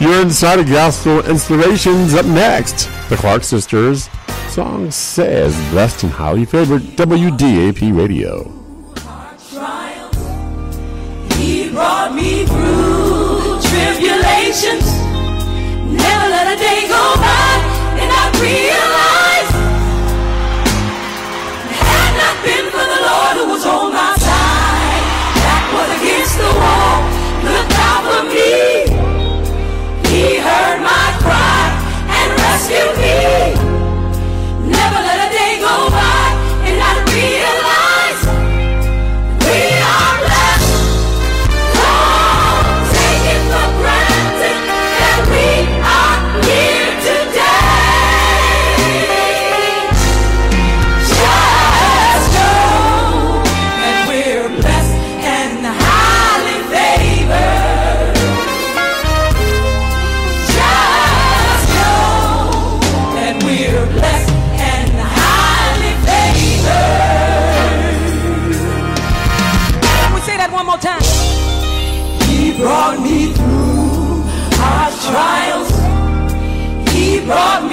you're inside of Gospel Inspirations. Up next, the Clark Sisters. Song says, Blessed and highly favored. WDAP Radio. patience. Never let a day go by and I realize had not been for the Lord who was on my side, that was against the wall. Looked out for me. He heard my cry and rescued me. brought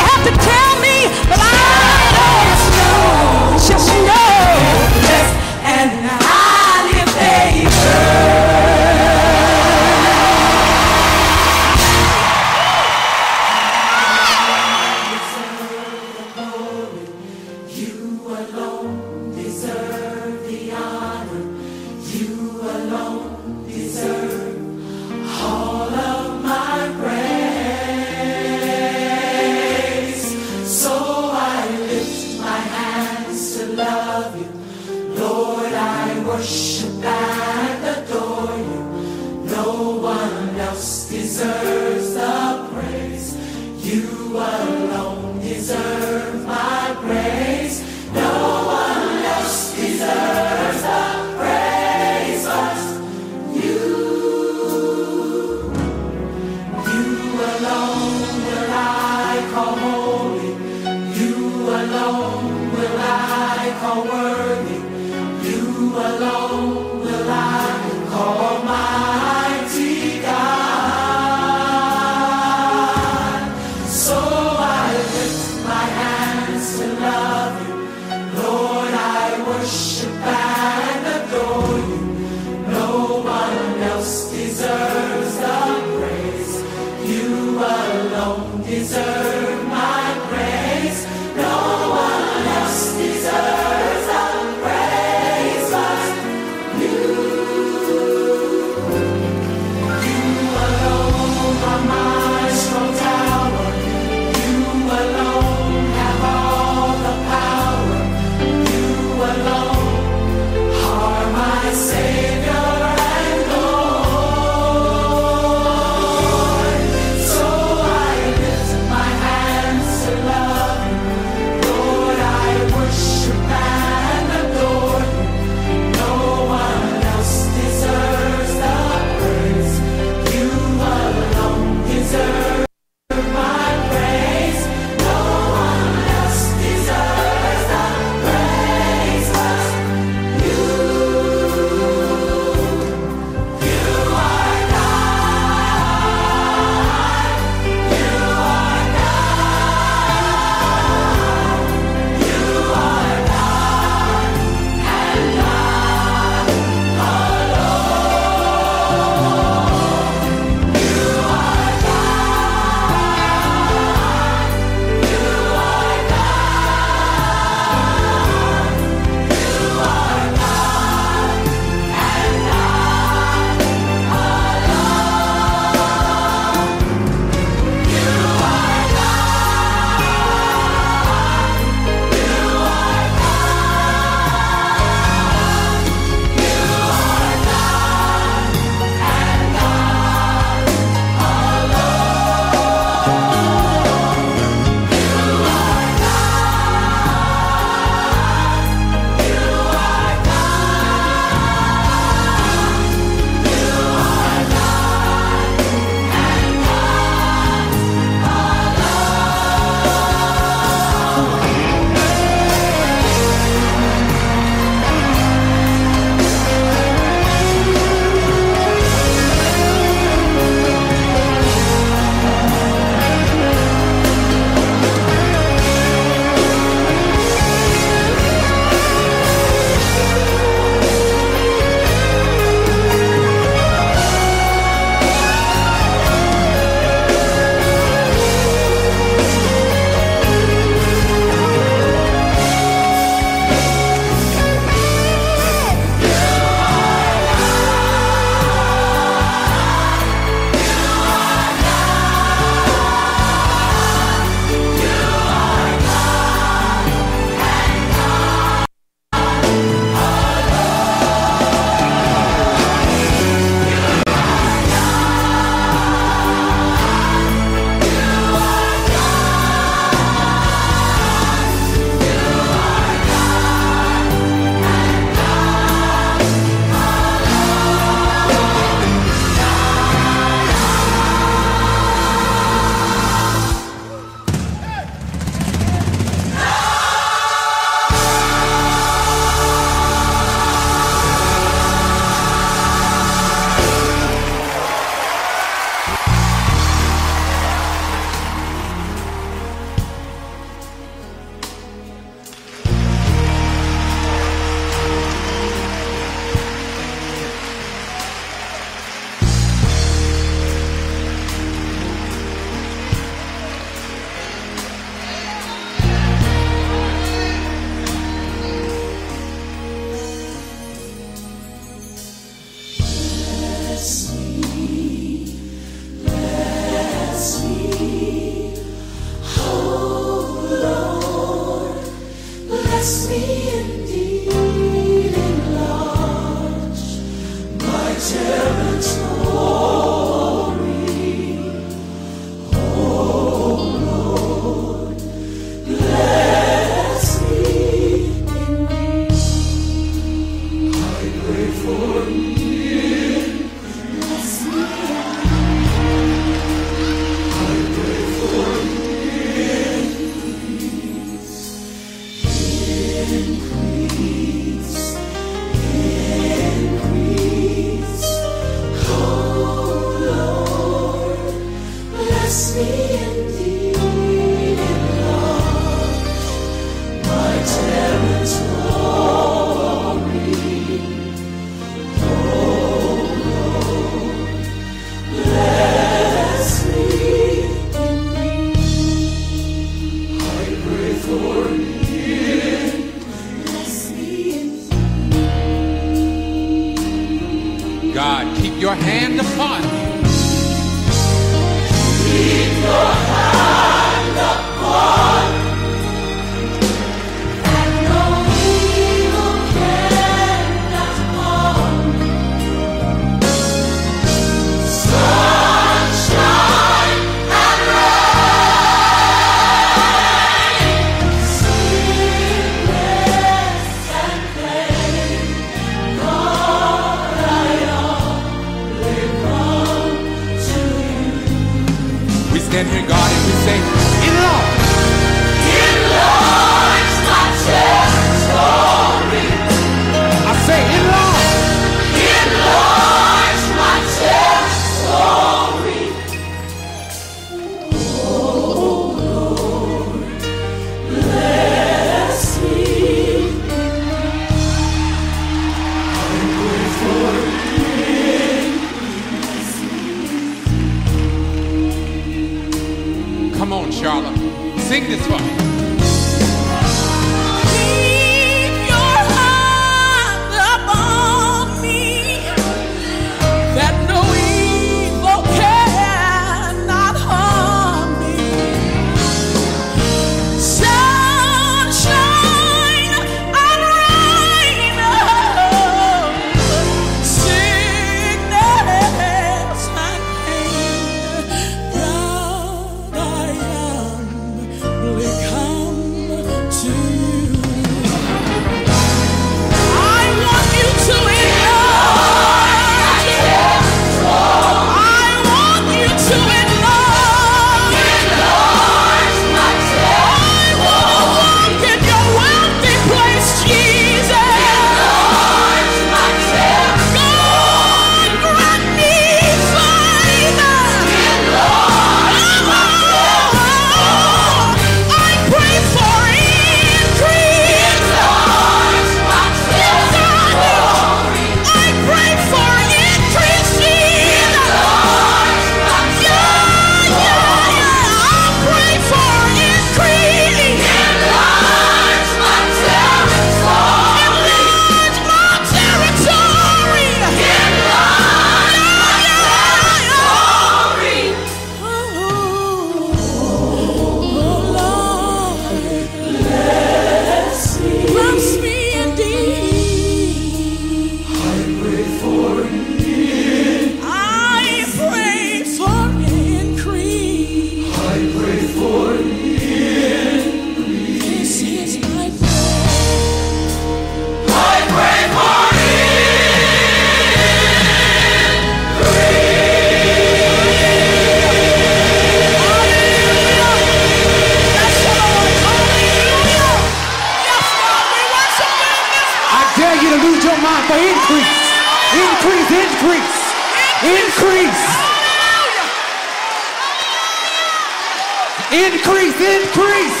Increase, increase.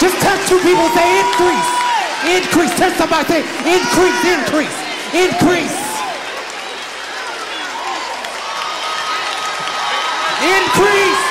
Just touch two people and say increase. Increase. Touch somebody say increase, increase, increase. Increase.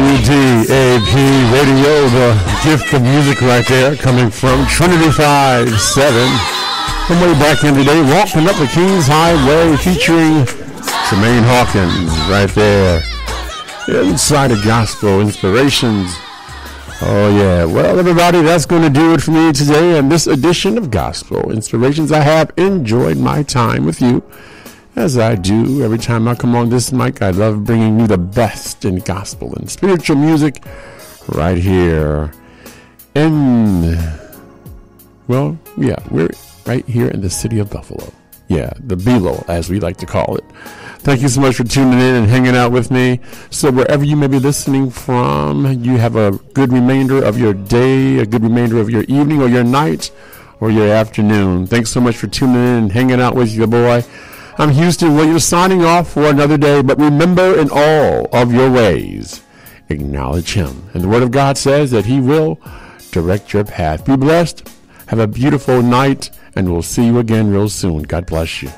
WDAP Radio, the gift of music right there, coming from Trinity 5 7. From way back in the day, walking up the King's Highway featuring Tramaine Hawkins right there. Inside of Gospel Inspirations. Oh, yeah. Well, everybody, that's going to do it for me today and this edition of Gospel Inspirations. I have enjoyed my time with you as I do every time I come on this mic. I love bringing you the best in gospel and spiritual music right here in, well, yeah, we're right here in the city of Buffalo. Yeah, the Belo, as we like to call it. Thank you so much for tuning in and hanging out with me. So, wherever you may be listening from, you have a good remainder of your day, a good remainder of your evening or your night or your afternoon. Thanks so much for tuning in and hanging out with your boy. I'm Houston Williams signing off for another day, but remember in all of your ways, acknowledge Him. And the Word of God says that He will direct your path. Be blessed. Have a beautiful night, and we'll see you again real soon. God bless you.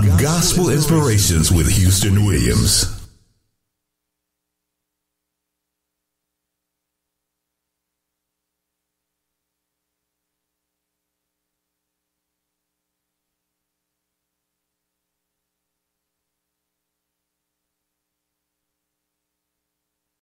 On Gospel Inspirations with Houston Williams.